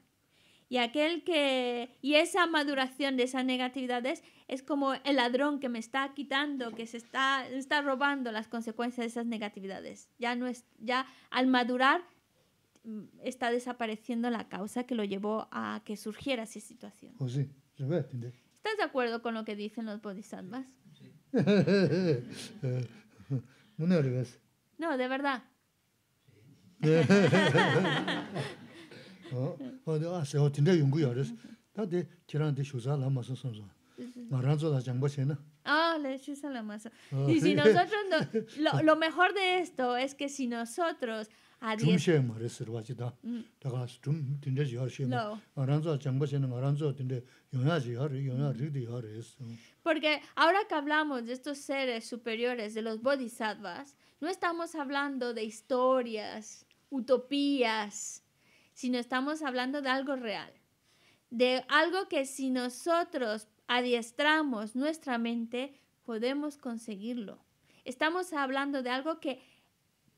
Y aquel que, y esa maduración de esas negatividades es como el ladrón que me está quitando, que se está, está robando las consecuencias de esas negatividades. Ya no es, ya al madurar mm, está desapareciendo la causa que lo llevó a que surgiera esa situación. Oh, sí, ¿Estás de acuerdo con lo que dicen los bodhisattvas? no, de verdad. Ah, le la masa. Y si nosotros, lo, lo mejor de esto es que si nosotros porque ahora que hablamos de estos seres superiores, de los bodhisattvas, no estamos hablando de historias, utopías, sino estamos hablando de algo real, de algo que si nosotros adiestramos nuestra mente, podemos conseguirlo. Estamos hablando de algo que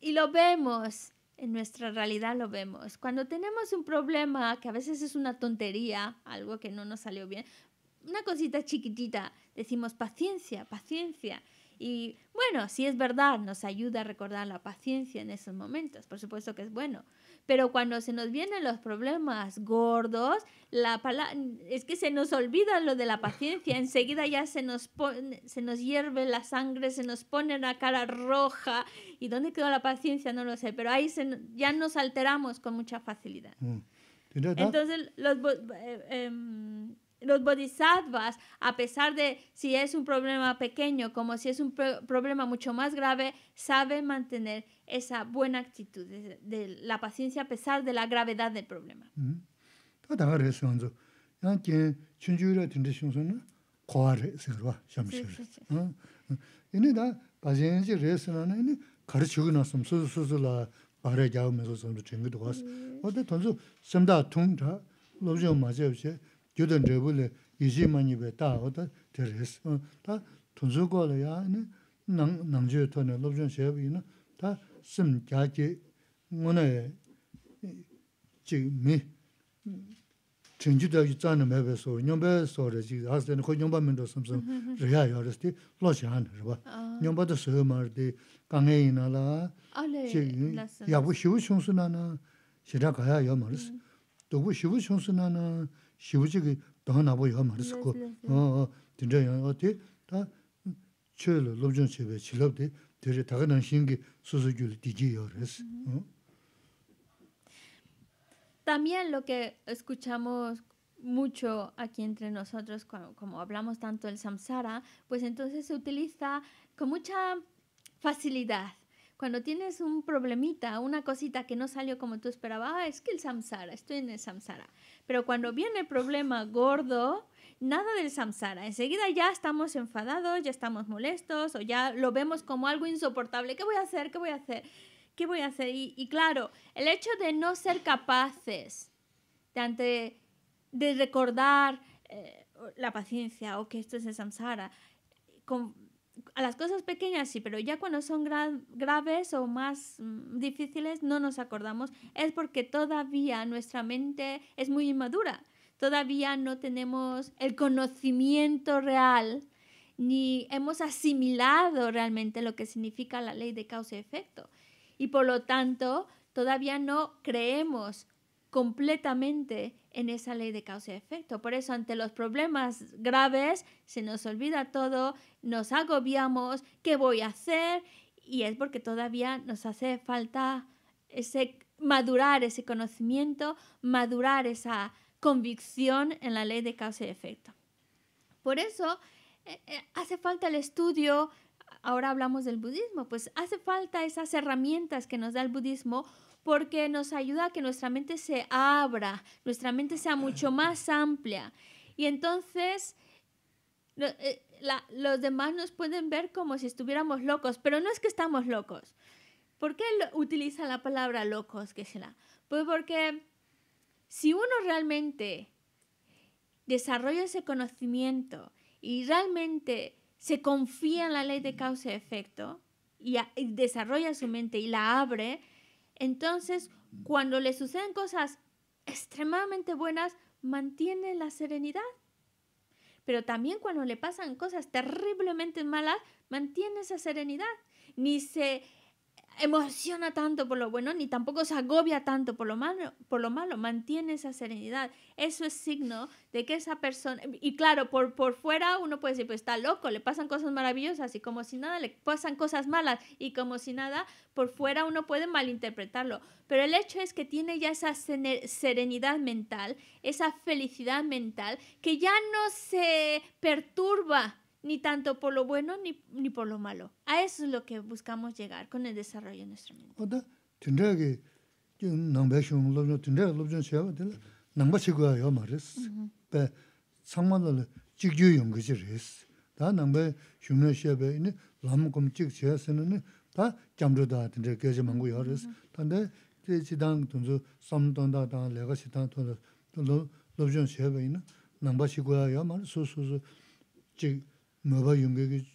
y lo vemos en nuestra realidad lo vemos. Cuando tenemos un problema, que a veces es una tontería, algo que no nos salió bien, una cosita chiquitita, decimos paciencia, paciencia. Y bueno, si es verdad, nos ayuda a recordar la paciencia en esos momentos, por supuesto que es bueno. Pero cuando se nos vienen los problemas gordos, la es que se nos olvida lo de la paciencia, enseguida ya se nos, se nos hierve la sangre, se nos pone la cara roja. ¿Y dónde quedó la paciencia? No lo sé, pero ahí ya nos alteramos con mucha facilidad. Mm. Entonces, los... Eh, em, los bodhisattvas, a pesar de si es un problema pequeño como si es un problema mucho más grave, saben mantener esa buena actitud de, la paciencia a pesar de la gravedad del problema. gyudan drebu le izi mani be taa oda teres. Taa tunzu go le yaa nangzhiyo to ne lobzhon shebi ina taa sim kyaa ki nguna e chik mi chenji dagi zani mebe so, nyombe so re chik asa teni ko nyomba mendo samsam riyaa yaa res di lo shaan rwa. Nyomba da suyo mar di kange ina la yabu shivu chungsu na na shiraa kaya yaa ma res. Dobu shivu chungsu na na shivuji 더 나보 이거 말했고 어 진짜 어디 다 최로 로전 집에 지럽데 되게 다가난 신기 수수줄 디지요 그래서 También lo que escuchamos mucho aquí entre nosotros, como, como hablamos tanto del samsara, pues entonces se utiliza con mucha facilidad cuando tienes un problemita, una cosita que no salió como tú esperabas, ah, es que el samsara, estoy en el samsara. Pero cuando viene el problema gordo, nada del samsara. Enseguida ya estamos enfadados, ya estamos molestos o ya lo vemos como algo insoportable. ¿Qué voy a hacer? ¿Qué voy a hacer? ¿Qué voy a hacer? Y, claro, el hecho de no ser capaces de, ante, de recordar eh, la paciencia o que esto es el samsara, con, a las cosas pequeñas sí, pero ya cuando son graves o más mm, difíciles no nos acordamos, es porque todavía nuestra mente es muy inmadura. Todavía no tenemos el conocimiento real ni hemos asimilado realmente lo que significa la ley de causa y efecto. Y por lo tanto, todavía no creemos completamente en esa ley de causa y efecto. Por eso ante los problemas graves se nos olvida todo, nos agobiamos, ¿qué voy a hacer? Y es porque todavía nos hace falta ese madurar ese conocimiento, madurar esa convicción en la ley de causa y efecto. Por eso eh, eh, hace falta el estudio, ahora hablamos del budismo, pues hace falta esas herramientas que nos da el budismo porque nos ayuda a que nuestra mente se abra, nuestra mente sea mucho más amplia. Y entonces eh, los demás nos pueden ver como si estuviéramos locos, pero no es que estamos locos. ¿Por qué utiliza la palabra locos, que Pues porque si uno realmente desarrolla ese conocimiento y realmente se confía en la ley de causa y efecto y desarrolla su mente y la abre, entonces, cuando le suceden cosas extremadamente buenas, mantiene la serenidad. Pero también cuando le pasan cosas terriblemente malas, mantiene esa serenidad. Ni se emociona tanto por lo bueno, ni tampoco se agobia tanto por lo malo, por lo malo, mantiene esa serenidad. Eso es signo de que esa persona, y claro, por, por fuera uno puede decir, pues está loco, le pasan cosas maravillosas y como si nada, le pasan cosas malas y como si nada, por fuera uno puede malinterpretarlo. Pero el hecho es que tiene ya esa serenidad mental, esa felicidad mental, que ya no se perturba ni tanto por lo bueno ni, ni por lo malo. A eso es lo que buscamos llegar con el desarrollo de nuestra mente. Oda, tendrá que nangba xiong lo no tendrá lo jon xia de nangba chi go ya ma res. Pe sangma lo ji gyu yong ge res. 다 남베 흉내 쉐베 이니 람금 찍 제스는 다 잠르다 된데 계제 망고 여르스 근데 제 지당 돈주 섬돈다다 내가 시당 돈도 로 로전 쉐베 이니 남바시고야 야만 소소소 지 뭐가 용객이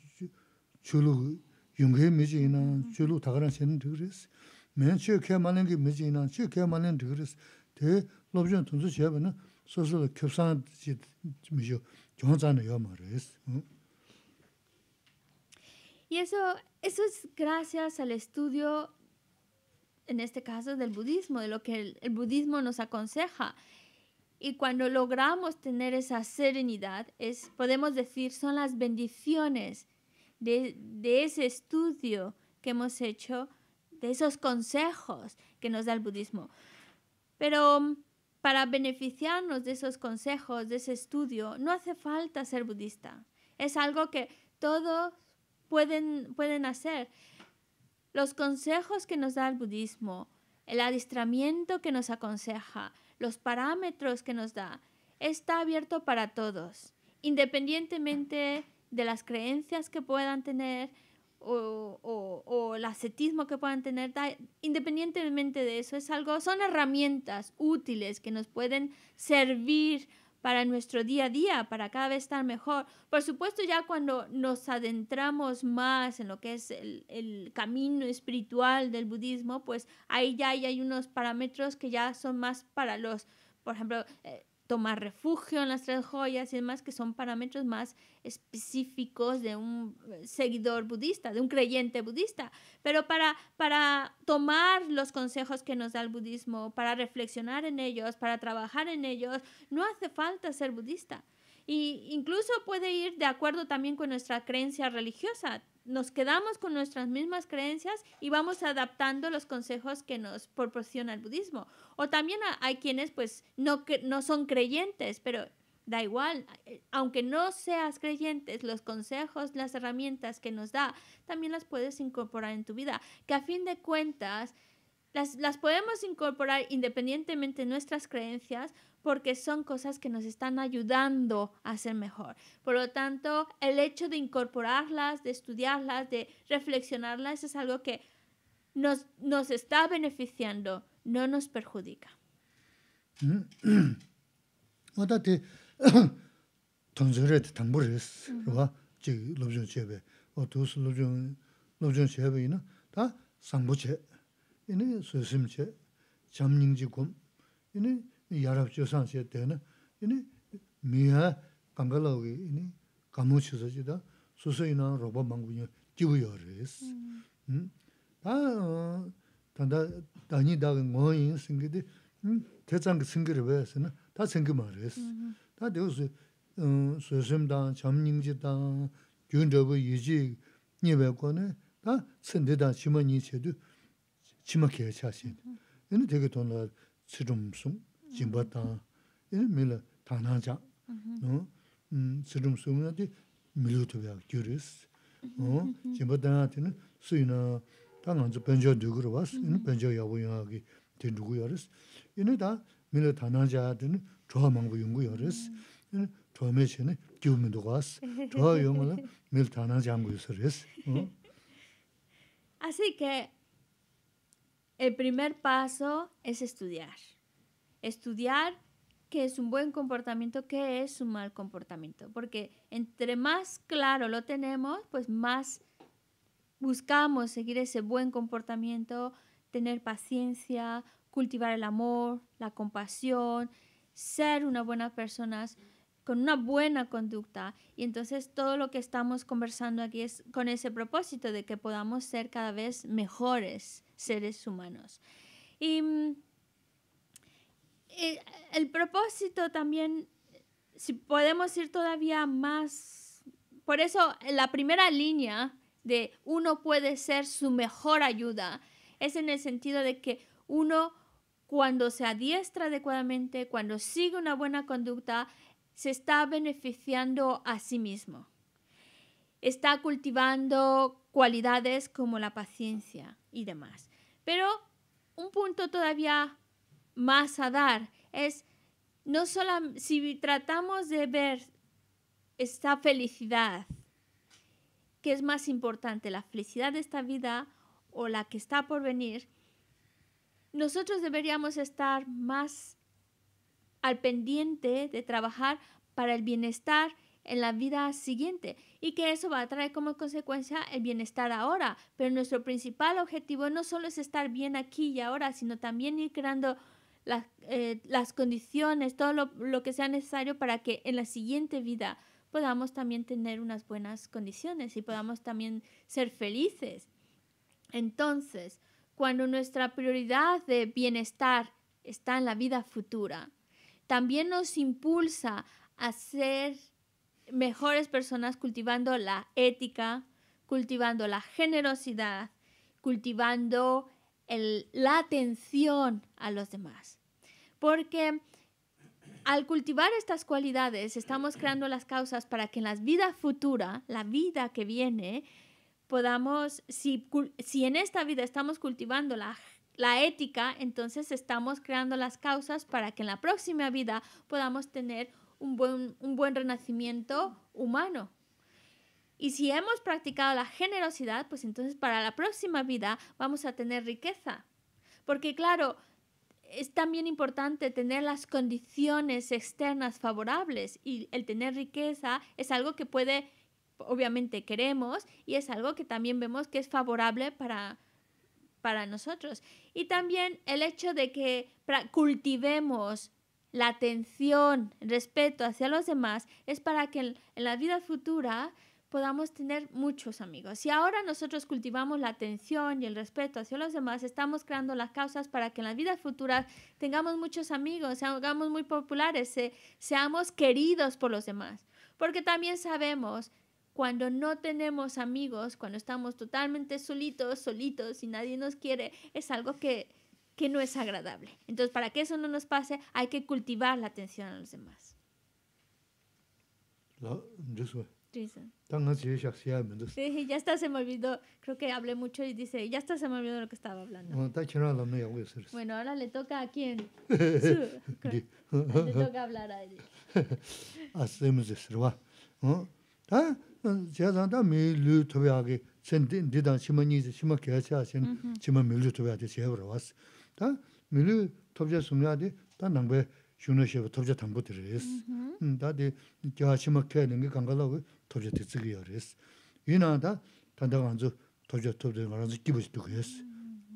줄로 용객 미지나 줄로 다가란 셴 드그레스 맨 최케 많은 게 미지나 최케 많은 드그레스 대 로전 돈주 쉐베는 소소 겹산 지 미죠 정자는 요 말이스 Y eso, eso es gracias al estudio, en este caso, del budismo, de lo que el, budismo nos aconseja. Y cuando logramos tener esa serenidad, es, podemos decir, son las bendiciones de, de ese estudio que hemos hecho, de esos consejos que nos da el budismo. Pero mm, para beneficiarnos de esos consejos, de ese estudio, no hace falta ser budista. Es algo que todos pueden, pueden hacer. Los consejos que nos da el budismo, el adiestramiento que nos aconseja, los parámetros que nos da, está abierto para todos, independientemente de las creencias que puedan tener o, o, o, el ascetismo que puedan tener, independientemente de eso, es algo, son herramientas útiles que nos pueden servir para nuestro día a día, para cada vez estar mejor. Por supuesto, ya cuando nos adentramos más en lo que es el, camino espiritual del budismo, pues ahí ya hay, unos parámetros que ya son más para los, por ejemplo, eh, tomar refugio en las tres joyas y demás, que son parámetros más específicos de un seguidor budista, de un creyente budista. Pero para, para tomar los consejos que nos da el budismo, para reflexionar en ellos, para trabajar en ellos, no hace falta ser budista. Y incluso puede ir de acuerdo también con nuestra creencia religiosa nos quedamos con nuestras mismas creencias y vamos adaptando los consejos que nos proporciona el budismo. O también hay quienes pues no, no son creyentes, pero da igual, aunque no seas creyentes, los consejos, las herramientas que nos da, también las puedes incorporar en tu vida, que a fin de cuentas las, las podemos incorporar independientemente de nuestras creencias porque son cosas que nos están ayudando a ser mejor. Por lo tanto, el hecho de incorporarlas, de estudiarlas, de reflexionarlas es algo que nos, nos está beneficiando, no nos perjudica. 이니 수심체 잠닝지금 이니 야랍조산체 되는 이니 미야 강가라고 이니 감무치서지다 수수이나 로바 망군이 지부여레스 음아 단다 다니다 뭐인 생기디 대장 생기를 왜서는 다 생기 말레스 다 되어서 음 수심다 잠닝지다 균저부 유지 니베고네 다 선대다 심원이 제도 치마케 차신. 얘는 되게 돈나 지름숨 진바다 얘는 밀라 당나자. 어?음 지름숨은데 밀로도야 규르스. 어? 진바다한테는 수이나 당한저 변조 누구로 왔어? 얘는 변조 야보야기 된 누구여스. 얘는 다 밀라 당나자든 조망부 연구여스. 얘는 도메시네 기우면도 가스 저 용어는 밀 당나자 연구여스. 아세케 el primer paso es estudiar. estudiar qué es un buen comportamiento, qué es un mal comportamiento, porque entre más claro lo tenemos, pues más buscamos seguir ese buen comportamiento, tener paciencia, cultivar el amor, la compasión, ser una buena persona con una buena conducta. Y entonces todo lo que estamos conversando aquí es con ese propósito de que podamos ser cada vez mejores seres humanos. Y mm, eh, el propósito también, si podemos ir todavía más, por eso la primera línea de uno puede ser su mejor ayuda es en el sentido de que uno cuando se adiestra adecuadamente, cuando sigue una buena conducta, se está beneficiando a sí mismo. Está cultivando cualidades como la paciencia y demás. Pero un punto todavía más a dar. Es no solo si tratamos de ver esta felicidad qué es más importante, la felicidad de esta vida o la que está por venir, nosotros deberíamos estar más al pendiente de trabajar para el bienestar en la vida siguiente y que eso va a traer como consecuencia el bienestar ahora. Pero nuestro principal objetivo no solo es estar bien aquí y ahora, sino también ir creando eh, las condiciones, todo lo, lo, que sea necesario para que en la siguiente vida podamos también tener unas buenas condiciones y podamos también ser felices. Entonces, cuando nuestra prioridad de bienestar está en la vida futura, también nos impulsa a ser mejores personas cultivando la ética, cultivando la generosidad, cultivando la atención a los demás. Porque al cultivar estas cualidades estamos creando las causas para que en la vida futura, la vida que viene, podamos, si, si en esta vida estamos cultivando la, la ética, entonces estamos creando las causas para que en la próxima vida podamos tener un buen, un buen renacimiento humano. Y si hemos practicado la generosidad, pues entonces para la próxima vida vamos a tener riqueza. Porque claro, es también importante tener las condiciones externas favorables y el tener riqueza es algo que puede, obviamente queremos y es algo que también vemos que es favorable para, para nosotros. Y también el hecho de que cultivemos la atención, respeto hacia los demás es para que en, la vida futura podamos tener muchos amigos. Si ahora nosotros cultivamos la atención y el respeto hacia los demás, estamos creando las causas para que en la vida futura tengamos muchos amigos, seamos muy populares, seamos queridos por los demás. Porque también sabemos cuando no tenemos amigos, cuando estamos totalmente solitos, solitos y nadie nos quiere, es algo que que no es agradable. Entonces, para que eso no nos pase, hay que cultivar la atención a los demás. Sí, ya está, se me olvidó. Creo que hablé mucho y dice, ya está, se me olvidó lo que estaba hablando. Bueno, ahora le toca a quién. le toca hablar a él. 제산다 밀루 토야게 센디 디단 시머니즈 시머 개차신 시머 밀루 토야데 제브로 왔어. 다 밀루 토브제 숨야데 다 남베 슈노셰브 토브제 담보 드레스 다데 갸시머 캐는 게 간가라고 토브제 뜻이요 레스 이나다 단다가 안주 토브제 토브제 말아서 기부지 두고 했어.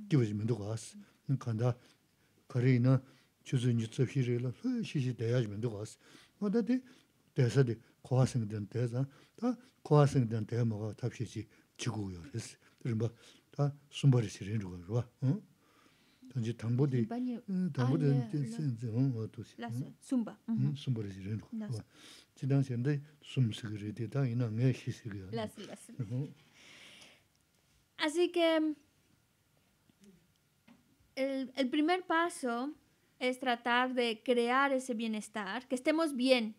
기부지 민도 가스 간다 거리나 주주 뉴스 시시대야지 민도 가스 뭐다데 대사데 고하생된 대사 당보디 당보디 센스 어 어떠시 숨바 숨바를 지르는 거 지당시인데 숨스그리 되다 이나 내 시스그 las las así que el, el primer paso es tratar de crear ese bienestar, que estemos bien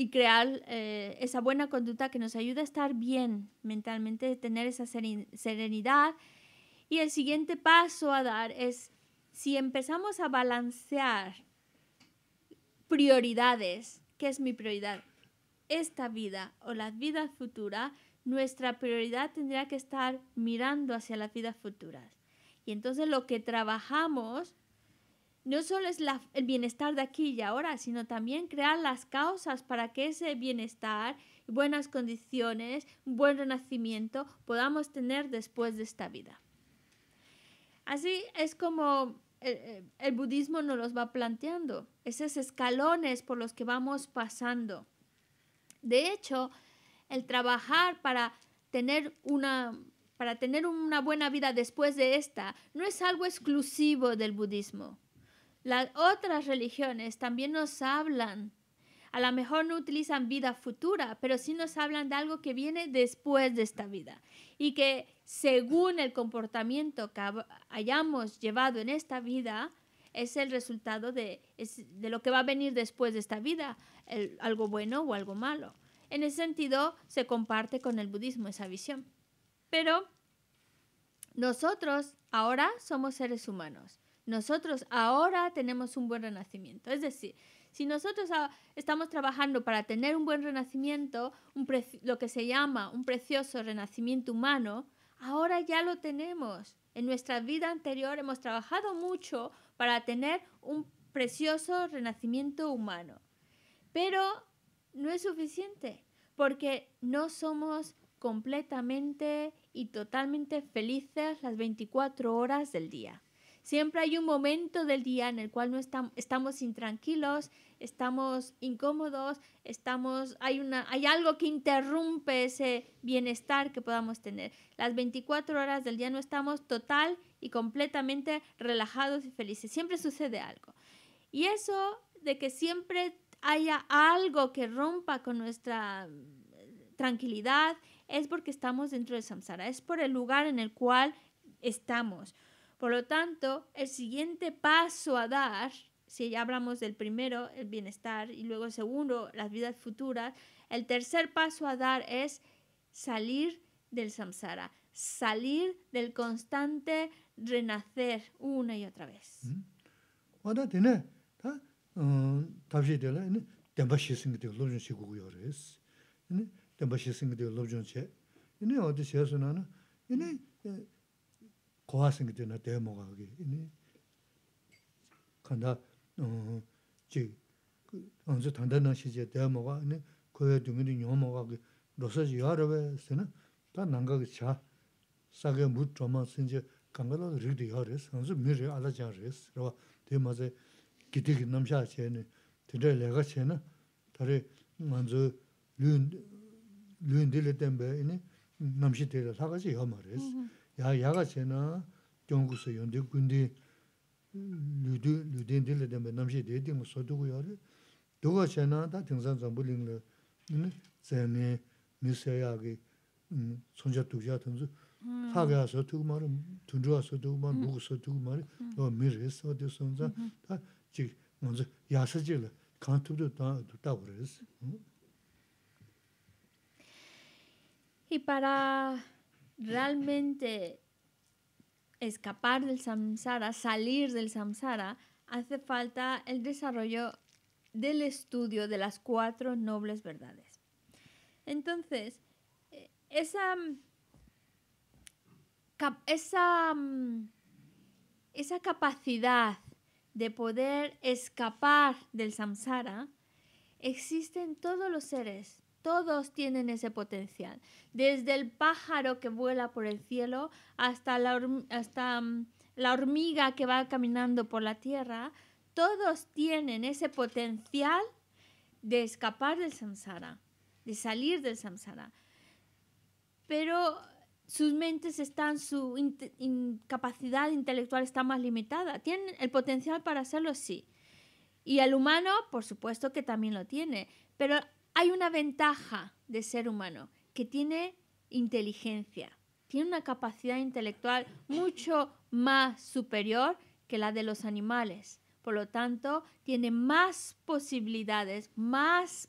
y crear eh, esa buena conducta que nos ayude a estar bien mentalmente, tener esa serenidad y el siguiente paso a dar es, si empezamos a balancear prioridades, ¿qué es mi prioridad? Esta vida o la vida futura, nuestra prioridad tendría que estar mirando hacia las vidas futuras. Y entonces lo que trabajamos no solo es el bienestar de aquí y ahora, sino también crear las causas para que ese bienestar, buenas condiciones, buen renacimiento podamos tener después de esta vida. Así es como el, budismo nos los va planteando, esos escalones por los que vamos pasando. De hecho, el trabajar para tener una para tener una buena vida después de esta no es algo exclusivo del budismo. Las otras religiones también nos hablan. A lo mejor no utilizan vida futura, pero sí nos hablan de algo que viene después de esta vida y que según el comportamiento que hayamos llevado en esta vida, es el resultado de, de lo que va a venir después de esta vida, algo bueno o algo malo. En ese sentido, se comparte con el budismo esa visión. Pero nosotros ahora somos seres humanos. Nosotros ahora tenemos un buen renacimiento. Es decir, si nosotros estamos trabajando para tener un buen renacimiento, lo que se llama un precioso renacimiento humano, ahora ya lo tenemos. En nuestra vida anterior hemos trabajado mucho para tener un precioso renacimiento humano. Pero no es suficiente, porque no somos completamente y totalmente felices las 24 horas del día. Siempre hay un momento del día en el cual no estamos, intranquilos, estamos incómodos, estamos, hay, una, hay algo que interrumpe ese bienestar que podamos tener. Las 24 horas del día no estamos total y completamente relajados y felices. Siempre sucede algo. Y eso de que siempre haya algo que rompa con nuestra mm, tranquilidad es porque estamos dentro del samsara, es por el lugar en el cual estamos. Por lo tanto, el siguiente paso a dar, si ya hablamos del primero, el bienestar, y luego el segundo, las vidas futuras, el tercer paso a dar es salir del samsara, salir del constante renacer una y otra vez. 고하생이 되나 데모가 하기 이니 간다 어지 언제 단단한 시제 데모가 아니 그에 두면이 요모가 그 로서지 여러베스는 다 난가기 차 싸게 물 좀만 신제 강가로 리디 여레스 언제 미리 알아자레스 그러와 데마제 기대기 남샤 제는 드레 내가 제는 다리 먼저 륜 륜딜레 땜베 이니 남시 데라 사가지 여 말레스 야 야가 제나 경구서 연대 군대 류드 류덴들 되면 남시 대딩 뭐 소두고 요래 누가 제나 다 등산 전부링을 네 제네 미세야게 음 손자 두자 등수 하가서 두고 말은 둔주와서 두고 말 누구서 두고 말 어, 미르스 어디 손자 다지 먼저 야서질 칸투도 다 다 그랬어 Y para realmente escapar del samsara, salir del samsara, hace falta el desarrollo del estudio de las cuatro nobles verdades. Entonces, eh, esa, esa, esa capacidad de poder escapar del samsara existe en todos los seres, todos tienen ese potencial. Desde el pájaro que vuela por el cielo hasta la, hasta, mm, la hormiga que va caminando por la tierra, todos tienen ese potencial de escapar del samsara, de salir del samsara. Pero sus mentes están, su incapacidad intelectual está más limitada. Tienen el potencial para hacerlo, sí. Y el humano, por supuesto que también lo tiene. Pero hay una ventaja de ser humano, que tiene inteligencia, tiene una capacidad intelectual mucho más superior que la de los animales. Por lo tanto, tiene más posibilidades, más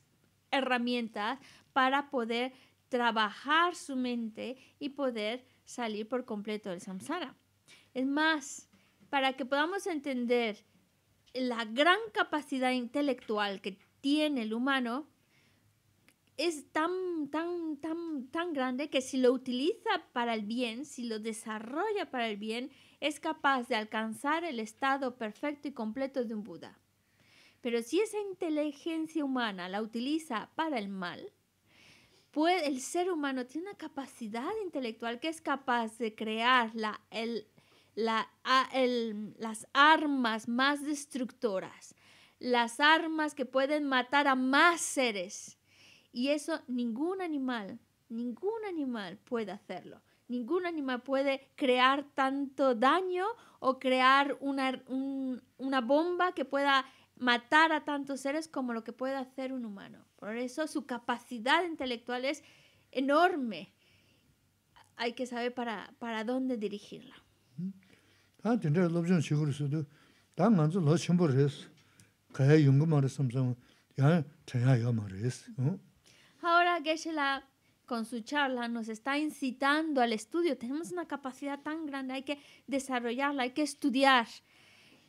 herramientas para poder trabajar su mente y poder salir por completo del samsara. Es más, para que podamos entender la gran capacidad intelectual que tiene el humano, es tan, tan, tan, tan grande que si lo utiliza para el bien, si lo desarrolla para el bien, es capaz de alcanzar el estado perfecto y completo de un Buda. Pero si esa inteligencia humana la utiliza para el mal, puede, el ser humano tiene una capacidad intelectual que es capaz de crear la, el, la, el, las armas más destructoras, las armas que pueden matar a más seres y eso ningún animal, ningún animal puede hacerlo. Ningún animal puede crear tanto daño o crear una, una bomba que pueda matar a tantos seres como lo que puede hacer un humano. Por eso su capacidad intelectual es enorme. Hay que saber para, para dónde dirigirla. Ahora geshe con su charla nos está incitando al estudio. Tenemos una capacidad tan grande, hay que desarrollarla, hay que estudiar.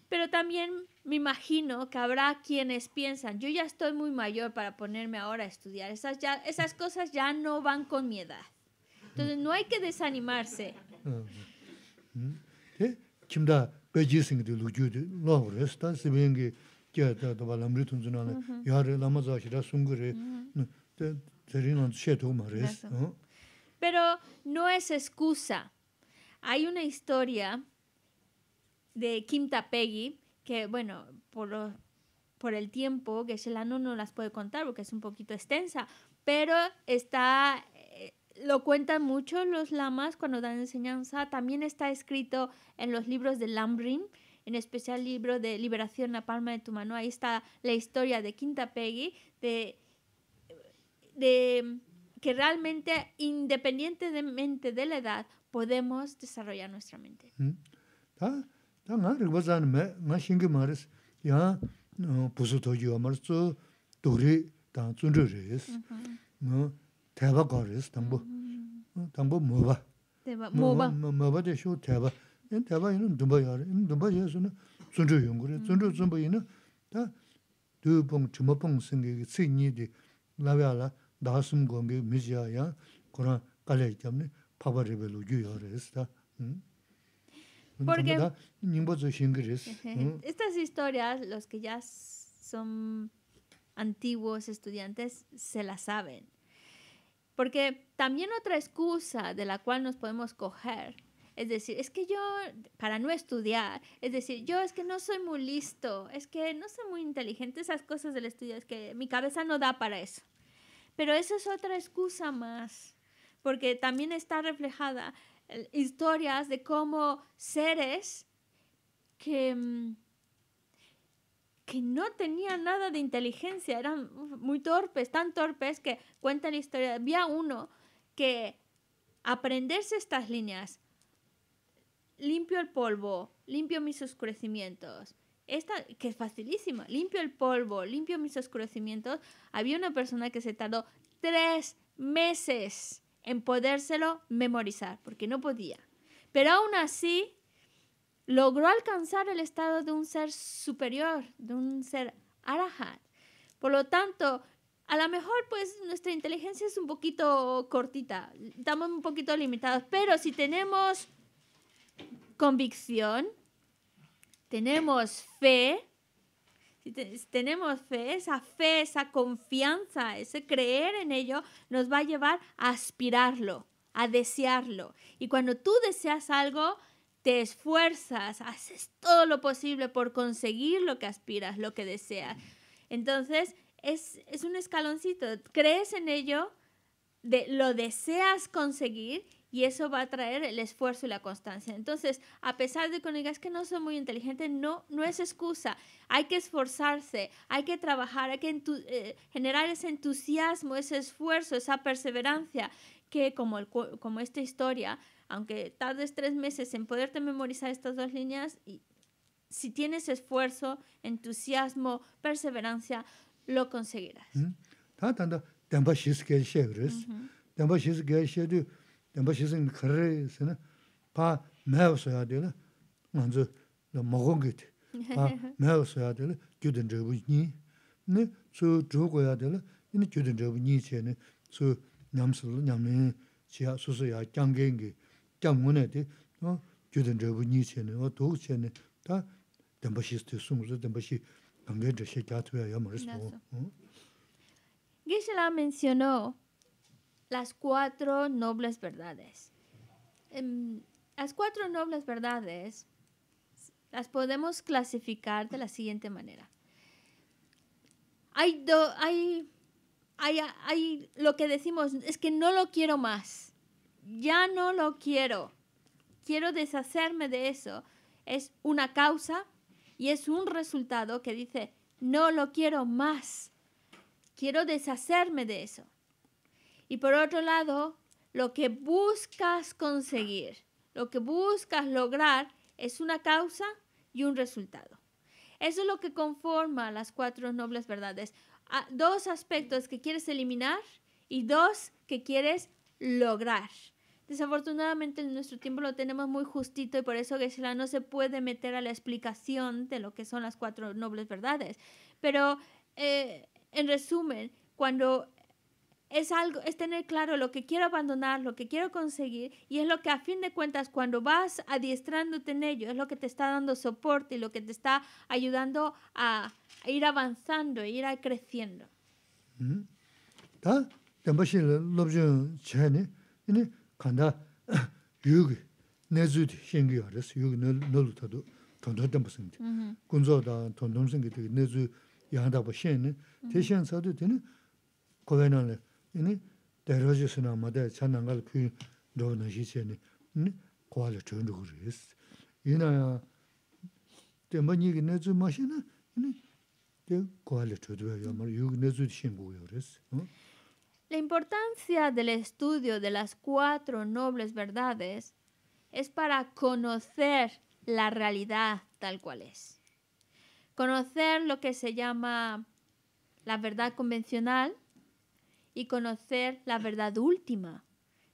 Pero también me imagino que habrá quienes piensan, yo ya estoy muy mayor para ponerme ahora a estudiar, esas, esas cosas ya no van con mi edad. Entonces no hay que desanimarse. Pero no es excusa hay una historia de Kim Tapegi que bueno por lo, por el tiempo que Shelano no las puede contar porque es un poquito extensa pero está lo cuentan mucho los lamas cuando dan enseñanza. También está escrito en los libros de Lambrin, en especial el libro de Liberación la palma de tu mano. Ahí está la historia de Quinta Peggy, de, de que realmente, independientemente de la edad, podemos desarrollar nuestra mente. Ta, ta nga rikba zan me, nga shingi maris, ya busu toji wa maris zu duri tang zunru res, taiba ka res, tangbo, tangbo moba. Moba. Moba de shu taiba. Yen taiba yin dhumba ya re, yin dhumba ya su na zunru yungu re, zunru zunba yin na, ta du pong, chima pong singi ki tsi nyi di, labi ala, 다스음 공게 미지야야 그런 깔려 때문에 파바리벨로 유여레스다 음 Porque ¿Mm? estas historias, los que ya son antiguos estudiantes se las saben. Porque también otra excusa de la cual nos podemos coger es decir, es que yo, para no estudiar, es decir, yo es que no soy muy listo, es que no soy muy inteligente, esas cosas del estudio, es que mi cabeza no da para eso. Pero eso es otra excusa más, porque también está reflejada eh, historias de cómo seres que mm, que no tenían nada de inteligencia, eran muy torpes, tan torpes que cuenta la historia. Había uno que aprenderse estas líneas, limpio el polvo, limpio mis oscurecimientos, esta que es facilísima, limpio el polvo, limpio mis oscurecimientos, había una persona que se tardó tres meses en podérselo memorizar, porque no podía. Pero aún así, logró alcanzar el estado de un ser superior, de un ser arahat. Por lo tanto, a lo mejor pues nuestra inteligencia es un poquito cortita, estamos un poquito limitados, pero si tenemos convicción, tenemos fe, si, tenemos fe, esa fe, esa confianza, ese creer en ello, nos va a llevar a aspirarlo, a desearlo. Y cuando tú deseas algo, te esfuerzas, haces todo lo posible por conseguir lo que aspiras, lo que deseas. Entonces, es, un escaloncito. Crees en ello, de, lo deseas conseguir y eso va a traer el esfuerzo y la constancia. Entonces, a pesar de que digas que no soy muy inteligente, no, no es excusa. Hay que esforzarse, hay que trabajar, hay que eh, generar ese entusiasmo, ese esfuerzo, esa perseverancia que como, el, como esta historia aunque tardes tres meses en poderte memorizar estas dos líneas, y si tienes esfuerzo, entusiasmo, perseverancia, lo conseguirás. dāmbā shīsīng kārī sīna pā mēw sōyā dīla ngānzu mōgōng gīti, pā mēw sōyā dīla gyūdhīn rību nī, nī tsū dhū gōyā dīla nī gyūdhīn rību nī chē nī tsū ñamsīla ñamlī chiyā sūsū yā gyānggēngi, gyānggū nē dī gyūdhīn rību nī chē nī, wā dhūg chē nī, tā dāmbā shīs tī sūng sū dāmbā shī gānggēn rī shē gyā tuyā yā mā rī sō. Gisela mencionó las cuatro nobles verdades. Em, las cuatro nobles verdades las podemos clasificar de la siguiente manera. Hay, hay, hay, hay lo que decimos es que no lo quiero más ya no lo quiero, quiero deshacerme de eso, es una causa y es un resultado que dice, no lo quiero más, quiero deshacerme de eso. Y por otro lado, lo que buscas conseguir, lo que buscas lograr es una causa y un resultado. Eso es lo que conforma las cuatro nobles verdades. Ah, dos aspectos que quieres eliminar y dos que quieres lograr. Desafortunadamente en nuestro tiempo lo tenemos muy justito y por eso Geshe-la no se puede meter a la explicación de lo que son las cuatro nobles verdades. Pero eh, en resumen, cuando es algo, es tener claro lo que quiero abandonar, lo que quiero conseguir, y es lo que a fin de cuentas, cuando vas adiestrándote en ello, es lo que te está dando soporte y lo que te está ayudando a, a ir avanzando, a ir a creciendo. 다덴 바시 럽저 체네 이네 간다 유기 내주디 생겨res 유기 늘늘도 돈도 덴바스인데 군조다 돈돈 생기도 내주 양다 보시네 대신서도 되는 고ven을 이니 데러지스나 마데 찬난갈 그 로는 시체네 니 고알 전도 그랬어 이나야 덴바니기 내주 마시나 이니 데 고알 저도 야말 유기 내주 신고요 그랬어 어 La importancia del estudio de las cuatro nobles verdades es para conocer la realidad tal cual es. Conocer lo que se llama la verdad convencional y conocer la verdad última,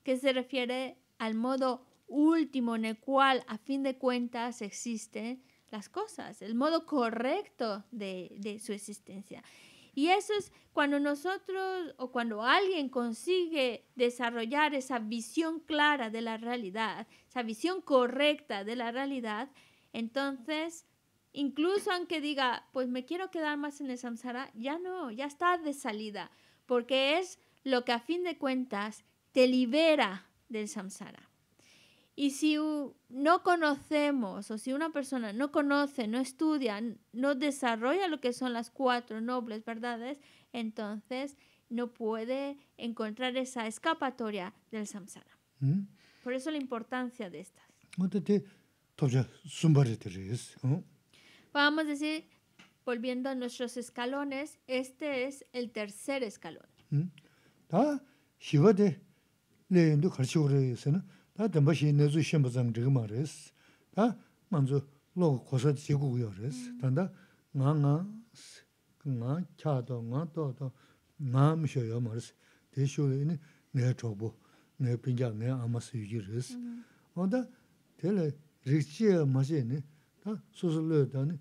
que se refiere al modo último en el cual a fin de cuentas existen las cosas, el modo correcto de, de su existencia. Y eso es cuando nosotros o cuando alguien consigue desarrollar esa visión clara de la realidad, esa visión correcta de la realidad, entonces, incluso aunque diga, pues me quiero quedar más en el samsara, ya no, ya está de salida, porque es lo que a fin de cuentas te libera del samsara. Y si no conocemos o si una persona no conoce, no estudia, no desarrolla lo que son las cuatro nobles verdades, entonces no puede encontrar esa escapatoria del samsara. Por eso la importancia de estas. Vamos a decir volviendo a nuestros escalones, este es el tercer escalón. 음? 다 시와데 내인도 가르치고 그래서는 다 덤바시 내주 심부장 저거 말했어 다 먼저 로 고사 지구고요 그랬어 단다 나나 그나 차도 나도도 남셔요 말했어 대쇼에는 내 저보 내 빈자 내 아마스 유지랬어 어다 텔레 리치에 마시네 다 소설로다는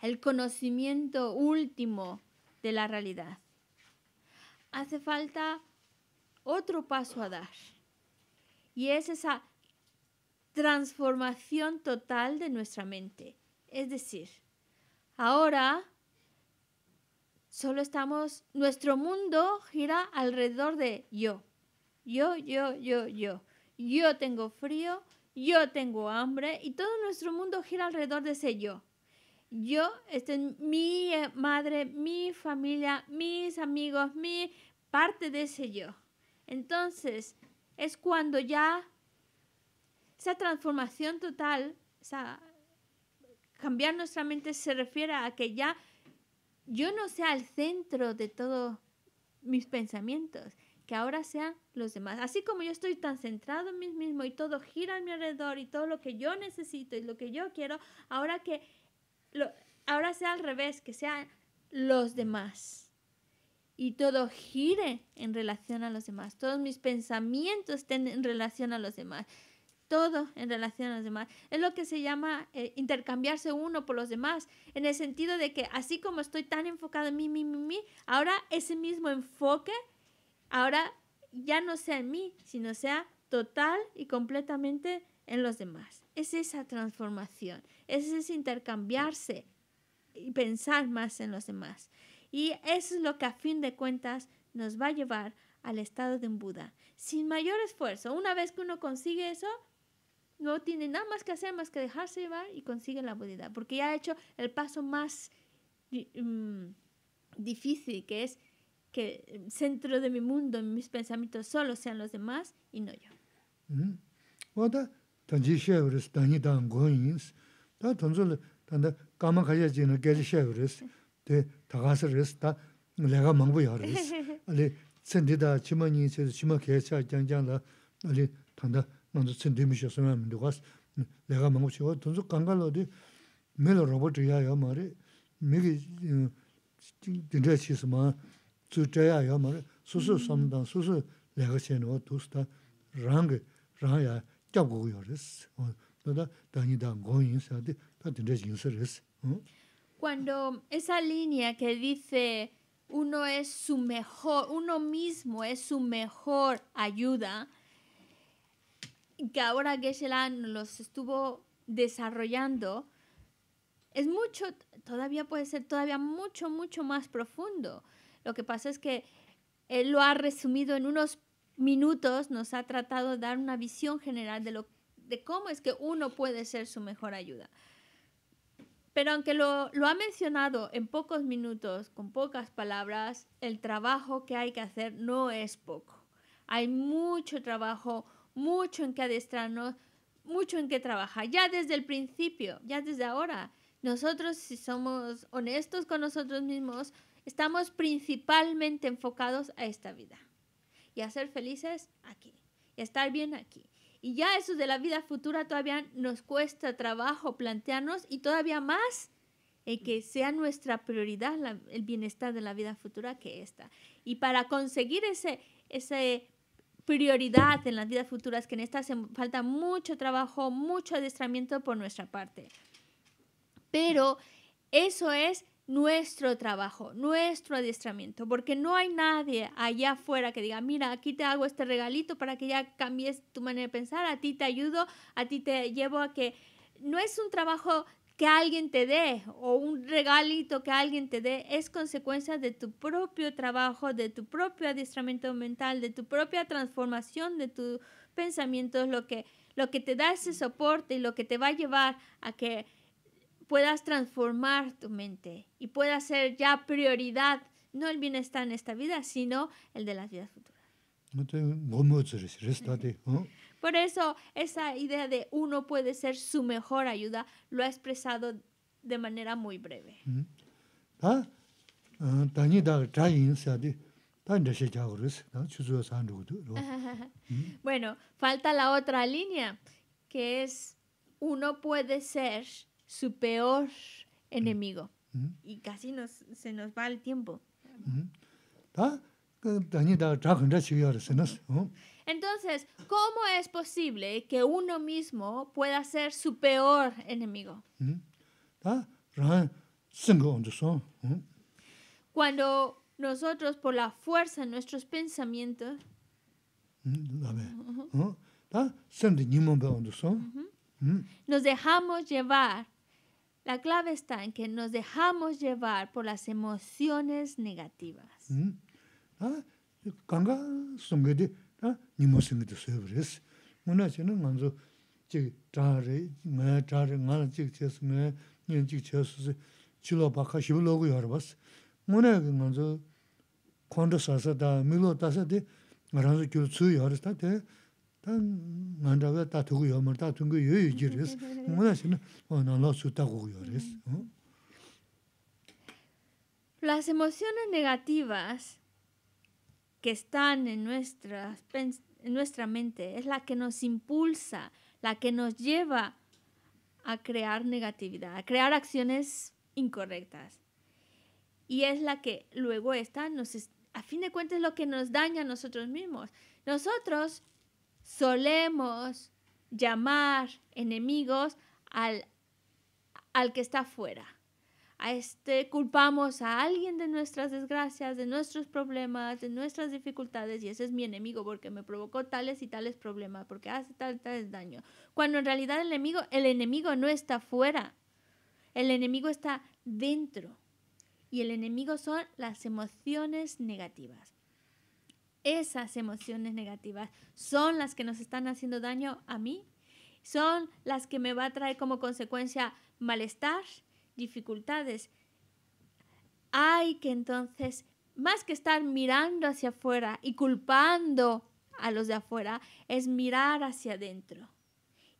el conocimiento último de la realidad. Hace falta otro paso a dar. Y es esa transformación total de nuestra mente. Es decir, ahora solo estamos, nuestro mundo gira alrededor de yo. Yo, yo, yo, yo. Yo tengo frío, yo tengo hambre y todo nuestro mundo gira alrededor de ese yo. Yo, este, mi eh, madre, mi familia, mis amigos, mi parte de ese yo. Entonces, es cuando ya esa transformación total, cambiar nuestra mente se refiere a que ya yo no sea el centro de todos mis pensamientos, que ahora sean los demás. Así como yo estoy tan centrado en mí mismo y todo gira a mi alrededor y todo lo que yo necesito y lo que yo quiero, ahora que ahora sea al revés, que sean los demás. Y todo gire en relación a los demás. Todos mis pensamientos estén en relación a los demás. Todo en relación a los demás. Es lo que se llama eh, intercambiarse uno por los demás. En el sentido de que así como estoy tan enfocado en mí, mí, mí, mí, ahora ese mismo enfoque, ahora ya no sea en mí, sino sea total y completamente en los demás. Es esa transformación. Es ese intercambiarse y pensar más en los demás. Y eso es lo que a fin de cuentas nos va a llevar al estado de un Buda. Sin mayor esfuerzo. Una vez que uno consigue eso, no tiene nada más que hacer más que dejarse llevar y consigue la Budidad. Porque ya ha hecho el paso más mm, difícil, que es que el centro de mi mundo, mis pensamientos solo sean los demás y no yo. 다 돈줄 단다 까만 가야지는 게리셔 그랬어. 데 다가서 그랬어. 다 내가 망부 열었어. 아니 센디다 지머니 제 지머 개차 장장라 아니 단다 먼저 센디미셔서면 안 되고 내가 망부 치고 돈줄 간갈로디 멜로 로봇이야 야 말이 미기 진짜 치스마 주제야 야 말이 수수 섬다 수수 내가 제노 두스다 랑 랑야 잡고 열었어. Cuando esa línea que dice uno es su mejor, uno mismo es su mejor ayuda, que ahora Geshe-la los estuvo desarrollando, es mucho, todavía puede ser todavía mucho, mucho más profundo. Lo que pasa es que él lo ha resumido en unos minutos, nos ha tratado de dar una visión general de, lo, de cómo es que uno puede ser su mejor ayuda. Pero aunque lo, ha mencionado en pocos minutos, con pocas palabras, el trabajo que hay que hacer no es poco. Hay mucho trabajo, mucho en que adestrarnos, mucho en que trabajar. Ya desde el principio, ya desde ahora, nosotros si somos honestos con nosotros mismos, estamos principalmente enfocados a esta vida y a ser felices aquí, y a estar bien aquí. Y ya eso de la vida futura todavía nos cuesta trabajo plantearnos y todavía más en que sea nuestra prioridad la- el bienestar de la vida futura que esta. Y para conseguir ese, ese prioridad en las vidas futuras, que en esta hace falta mucho trabajo, mucho adiestramiento por nuestra parte. Pero eso es nuestro trabajo, nuestro adiestramiento, porque no hay nadie allá afuera que diga, mira, aquí te hago este regalito para que ya cambies tu manera de pensar, a ti te ayudo, a ti te llevo a que... No es un trabajo que alguien te dé o un regalito que alguien te dé, es consecuencia de tu propio trabajo, de tu propio adiestramiento mental, de tu propia transformación de tus pensamientos, lo que, lo que te da ese soporte y lo que te va a llevar a que puedas transformar tu mente y pueda ser ya prioridad, no el bienestar en esta vida, sino el de las vidas futuras. Por eso esa idea de uno puede ser su mejor ayuda lo ha expresado de manera muy breve. Bueno, falta la otra línea, que es uno puede ser su peor enemigo. Y casi nos, se nos va el tiempo. 다 danyi da zha khun zha chi ya res nas Entonces, ¿cómo es posible que uno mismo pueda ser su peor enemigo? 다 ran sing go on so Cuando nosotros, por la fuerza de nuestros pensamientos, la be 다 sem de nimon be on so nos dejamos llevar, la clave está en que nos dejamos llevar por las emociones negativas. 아 강가 송게데 아 니모 생게도 세브레스 뭐나 저는 먼저 지 자레 나 자레 나라 지 쳐서 네 년지 쳐서 줄로 바카 시블로고 여러봤어 뭐나 먼저 콘도 사서다 밀로 따서데 나라서 줄 수요 여러다 대 단 만다가 다 두고 여머 다 둔거 여유지레스 뭐나 저는 어 나라 수다고 여레스 어 Las emociones negativas que están en, nuestras, pens- en nuestra mente es la que nos impulsa, la que nos lleva a crear negatividad, a crear acciones incorrectas. Y es la que luego está, nos, es- a fin de cuentas, es lo que nos daña a nosotros mismos. Nosotros solemos llamar enemigos al, al que está afuera. A este culpamos a alguien de nuestras desgracias, de nuestros problemas, de nuestras dificultades y ese es mi enemigo porque me provocó tales y tales problemas, porque hace tal y tales daño. Cuando en realidad el enemigo, el enemigo no está afuera. El enemigo está dentro. Y el enemigo son las emociones negativas. Esas emociones negativas son las que nos están haciendo daño a mí, son las que me va a traer como consecuencia malestar, dificultades. Hay que entonces, más que estar mirando hacia afuera y culpando a los de afuera, es mirar hacia adentro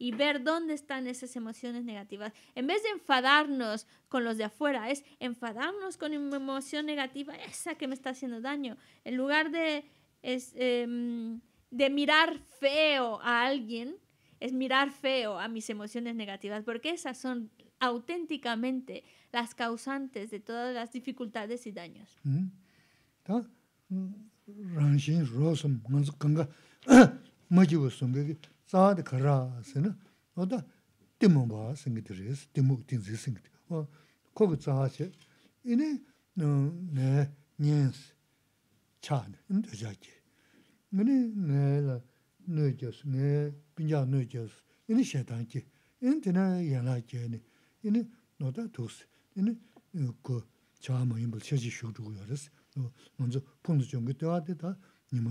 y ver dónde están esas emociones negativas. En vez de enfadarnos con los de afuera, es enfadarnos con una emoción negativa, esa que me está haciendo daño. En lugar de, es, em, de mirar feo a alguien, es mirar feo a mis emociones negativas, porque esas son auténticamente las causantes de todas las dificultades y daños. Mm.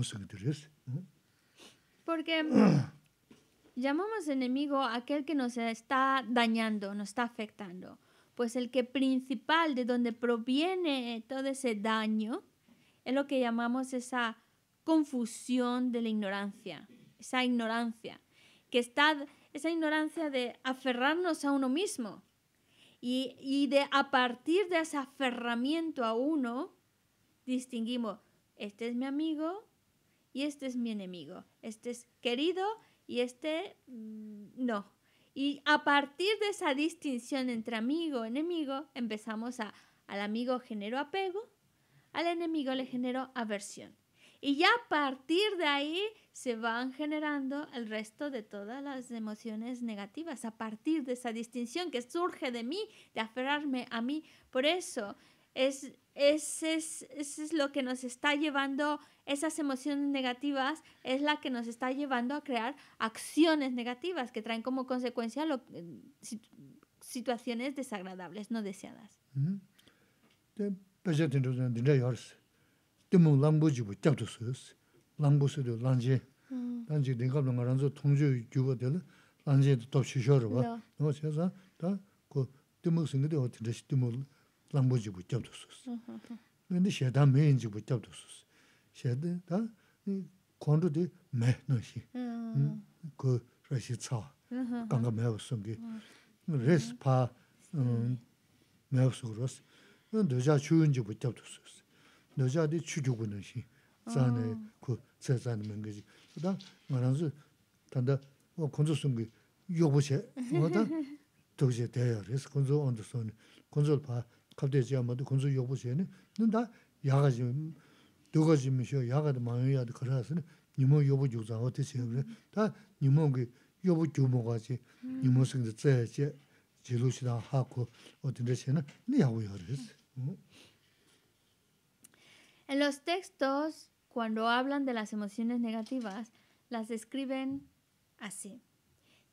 Sēngi tī rēs. Porque llamamos enemigo aquel que nos está dañando, nos está afectando. Pues el que principal de donde proviene todo ese daño es lo que llamamos esa confusión de la ignorancia, esa ignorancia, que está esa ignorancia de aferrarnos a uno mismo y, y de a partir de ese aferramiento a uno distinguimos, este es mi amigo y este es mi enemigo, este es querido y este mm, no. Y a partir de esa distinción entre amigo y enemigo, empezamos a, al amigo genero apego, al enemigo le genero aversión. Y ya a partir de ahí se van generando el resto de todas las emociones negativas, a partir de esa distinción que surge de mí, de aferrarme a mí. Por eso es, es, es, es lo que nos está llevando esas emociones negativas es la que nos está llevando a crear acciones negativas que traen como consecuencia eh, situaciones desagradables, no deseadas. pecha tindu zan dinda yorisi. Timu lambu jibu kyabdu suyusi. Lambu suyu lanji. Mm. Lanji dingabla nga ranzo tongju gyubo dili lanji top shishorwa. Nga che zan da ku timu singidi o tinda shi timu lambu jibu kyabdu suyusi. Mm-hmm. Ndi shedan meyin jibu kyabdu suyusi. Shedan da kondu di me noshi. Mm. Mm. Ku rashi tsawa. Ganga mm-hmm. mewa sungi. Res pa mewa suyusi. 노자 추운지 못 잡혔어. 노자디 추주고는 시. 자네 그 세상에 뭔가지. 그다 말아서 단다 어 건조 숨기 요보세. 뭐다 도제 돼요. 그래서 건조 온도 손 건조 봐. 갑자기 아마도 건조 요보세는 는다 야가 지금 누가 지금 쉬어 야가도 많이야도 그러서는 니모 요보 주자 어떻게 그래. 다 니모 그 요보 규모가지 니모 생도 제제 지루시다 하고 어딘데 세는 니하고 요래서. En los textos, cuando hablan de las emociones negativas, las escriben así.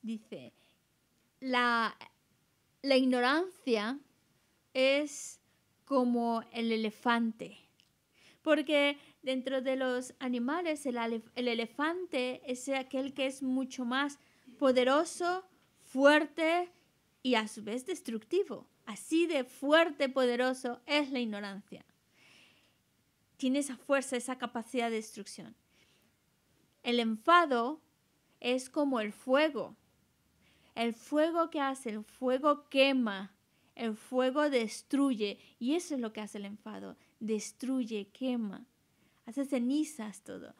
Dice, la, la ignorancia es como el elefante porque dentro de los animales el, elefante es aquel que es mucho más poderoso, fuerte y a su vez destructivo. Así de fuerte, poderoso es la ignorancia. Tiene esa fuerza, esa capacidad de destrucción. El enfado es como el fuego. El fuego que hace, el fuego quema, el fuego destruye y eso es lo que hace el enfado destruye, quema, hace cenizas todo.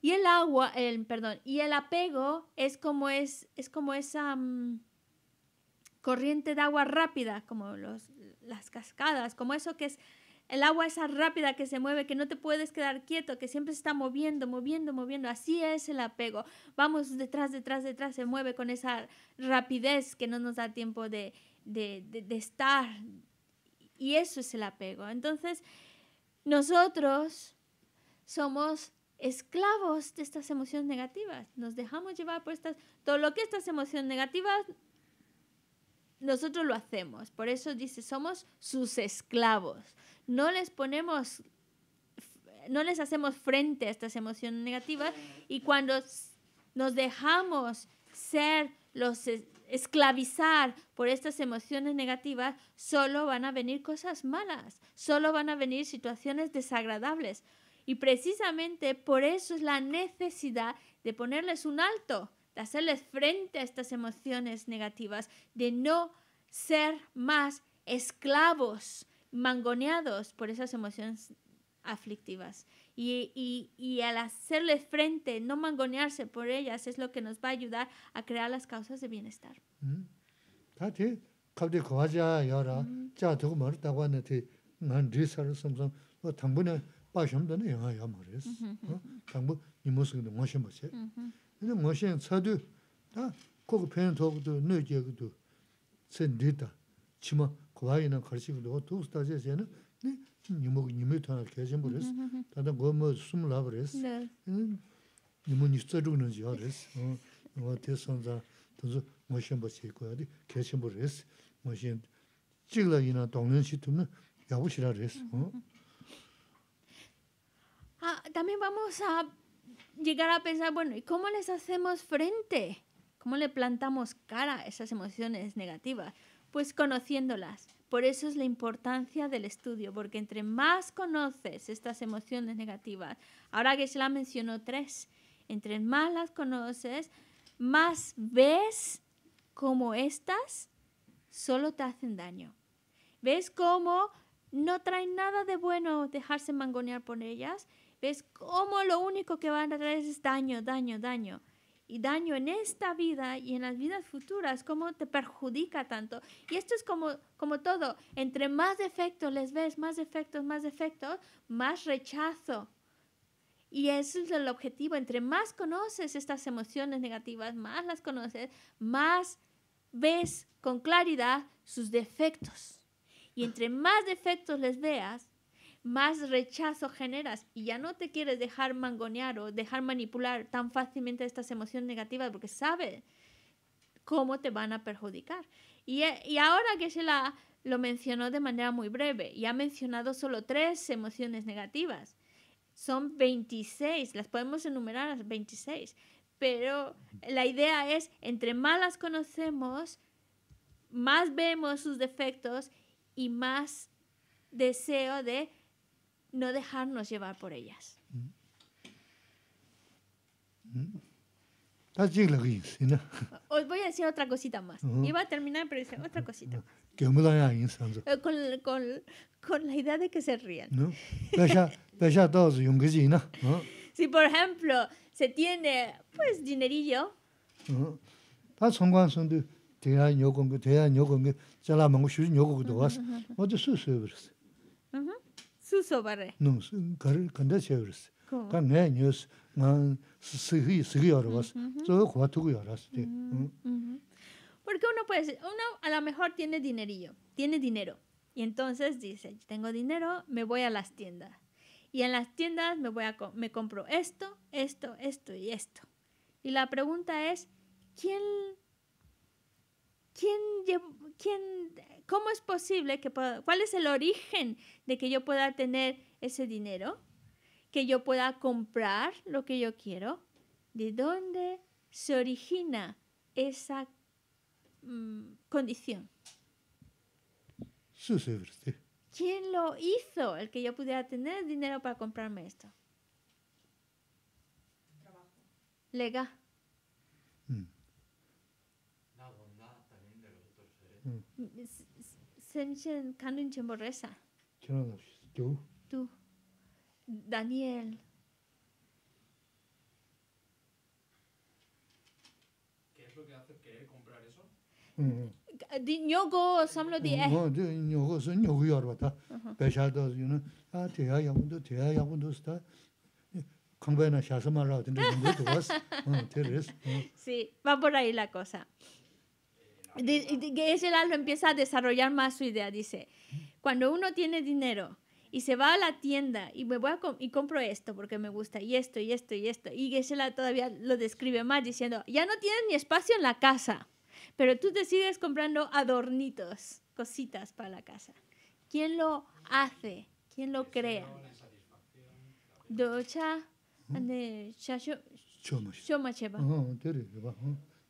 Y el agua, el, perdón, y el apego es como es, es como esa mm, corriente de agua rápida, como los, las cascadas, como eso que es el agua esa rápida que se mueve, que no te puedes quedar quieto, que siempre se está moviendo, moviendo, moviendo. Así es el apego. Vamos detrás, detrás, detrás, se mueve con esa rapidez que no nos da tiempo de, de, de estar. Y eso es el apego. Entonces, nosotros somos esclavos de estas emociones negativas. Nos dejamos llevar por estas, todo lo que estas emociones negativas, nosotros lo hacemos. Por eso dice, somos sus esclavos. No les ponemos, no les hacemos frente a estas emociones negativas y cuando nos dejamos ser los esclavizar por estas emociones negativas, solo van a venir cosas malas, solo van a venir situaciones desagradables. Y precisamente por eso es la necesidad de ponerles un alto, de hacerles frente a estas emociones negativas, de no ser más esclavos, mangoneados por esas emociones aflictivas. Y, y, y, al hacerles frente, no mangonearse por ellas, es lo que nos va a ayudar a crear las causas de bienestar. 근데 머신 차도 다 거기 편 도도 느껴도 센디다 치마 고아이나 걸시고도 도스다제 제는 네 니모 니메 타나 계신 버렸어 다다 거뭐 숨라 버렸어 니모 니스터도는 지 알았어 어 대선자 도저 머신 버시 거야디 계신 버렸어 머신 찌글이나 동는 시트는 야부시라 그랬어 어 아, también vamos a llegar a pensar, bueno, ¿y cómo les hacemos frente? ¿Cómo le plantamos cara a esas emociones negativas? Pues conociéndolas por eso es la importancia del estudio, porque entre más conoces estas emociones negativas, ahora que se la mencionó tres, entre más las conoces, más ves cómo estas solo te hacen daño. ¿Ves cómo no traen nada de bueno dejarse mangonear por ellas? ¿Ves cómo lo único que van a traer es daño, daño, daño? y daño en esta vida y en las vidas futuras, cómo te perjudica tanto. Y esto es como, como todo, entre más defectos les ves, más defectos, más defectos, más rechazo. Y ese es el objetivo, entre más conoces estas emociones negativas, más las conoces, más ves con claridad sus defectos. Y entre más defectos les veas, más rechazo generas y ya no te quieres dejar mangonear o dejar manipular tan fácilmente estas emociones negativas porque sabes cómo te van a perjudicar. Y, y ahora que se la lo mencionó de manera muy breve y ha mencionado solo tres emociones negativas. Son 26, las podemos enumerar las 26, pero la idea es, entre más las conocemos, más vemos sus defectos y más deseo de no dejarnos llevar por ellas. Os voy a decir otra cosita más. Iba a terminar, pero dice otra cosita. Eh, con, con, con, la idea de que se rían. si, por ejemplo, se tiene, pues, dinerillo. Kar kanda cheveres. Ka ne news man sihi sihi aras. So kwa tu aras te. Porque uno puede, uno a lo mejor tiene dinerillo, tiene dinero. Y entonces dice, tengo dinero, me voy a las tiendas. Y en las tiendas me voy a me compro esto, esto, esto y esto. Y la pregunta es, ¿quién quién quién ¿cómo es posible que cuál es el origen de que yo pueda tener ese dinero? Que yo pueda comprar lo que yo quiero. ¿De dónde se origina esa mm, condición? ¿Quién lo hizo el que yo pudiera tener dinero para comprarme esto? Lega. Mm. Senchen kanun chemboresa. Tú. Tú. Daniel. ¿Qué es lo que hace querer comprar eso? Di ñogo samlo di eh. No, di ñogo son ñogo yorba Pesha do, you know, ah, te ya yabundo, te ya yabundo sta. Kangbena shasama rao, tende yabundo tuwas. Te res. Sí, va por ahí la cosa ese lo empieza a desarrollar más su idea. Dice, cuando uno tiene dinero y se va a la tienda y me voy a y compro esto porque me gusta y esto y esto y esto y Geshe-la todavía lo describe más diciendo ya no tienes ni espacio en la casa pero tú decides comprando adornitos cositas para la casa quién lo hace quién lo crea docha ande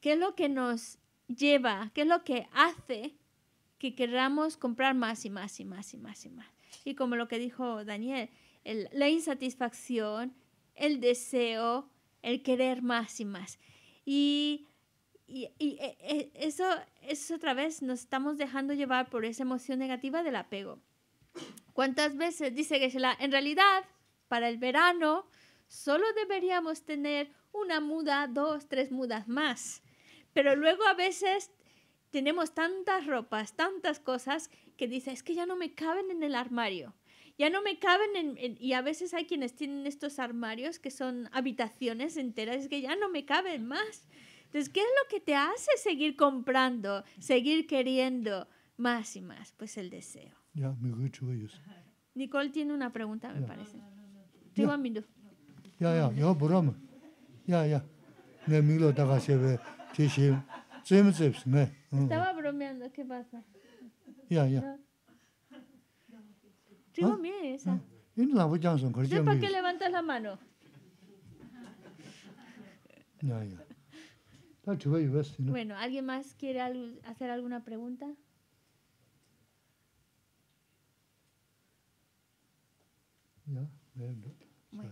¿Qué es lo que nos lleva, qué es lo que hace que queramos comprar más y más y más y más y más? Y como lo que dijo Daniel, el- la insatisfacción, el deseo, el querer más y más. Y, eh, eh, eso es otra vez, nos estamos dejando llevar por esa emoción negativa del apego. ¿Cuántas veces dice que en realidad para el verano solo deberíamos tener una muda, dos, tres mudas más? Pero luego a veces tenemos tantas ropas, tantas cosas que dices, es que ya no me caben en el armario. Ya no me caben en, en, y a veces hay quienes tienen estos armarios que son habitaciones enteras, es que ya no me caben más. Entonces, ¿qué es lo que te hace seguir comprando, seguir queriendo más y más? Pues el deseo. Ya, me Nicole tiene una pregunta, me parece. Ya, ya, ya, Ya, ya, estaba bromeando, ¿qué pasa? Ya, ya. Mire esa. Para qué levantas la mano? Bueno, ¿alguien más quiere hacer alguna pregunta? Ya, bueno.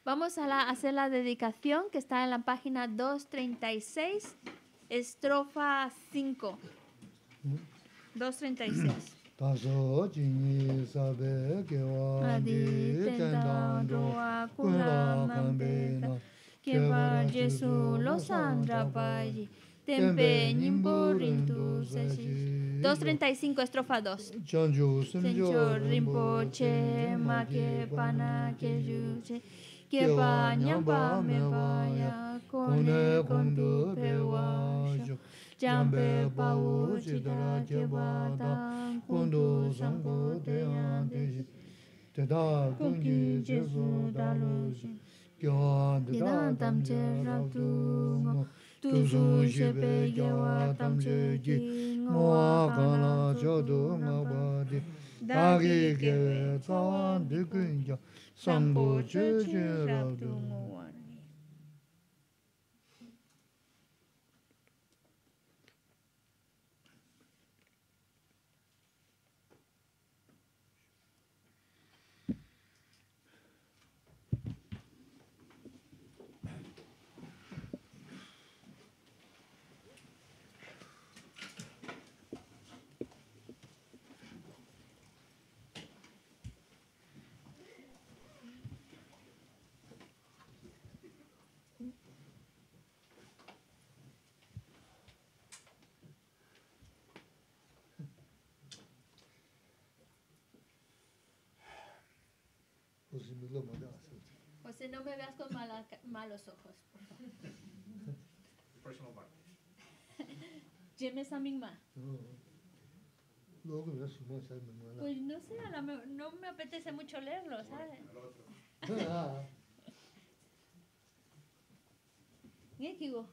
Pues nada. Vamos a la- hacer la dedicación que está en la página 236, estrofa 5. 236. 다소 진이 사베 개와 Adi tendang roa kula mambeta, que va Jesús los andrapayi, tempe nimbo rindu sashi. 235, estrofa 2. 장주 Sencho rinpoche, ma que pana que yuche, que kepa nyampa mepa ya kone kondu pewa shu jambe pawu chidara kepa tang kondu sangu teya deshi teda kungi jesu dalu shi kyo teda tamche rabdu ngo tuzu shepe gewa tamche ki ngo akala chodu ngo badi dagi kewe tsawan dikun kyo 三宝十十六度 José, no me veas con malos ojos. Por favor. Pues no sé, a la me, no me apetece mucho leerlo, ¿sabes? ¿Qué digo?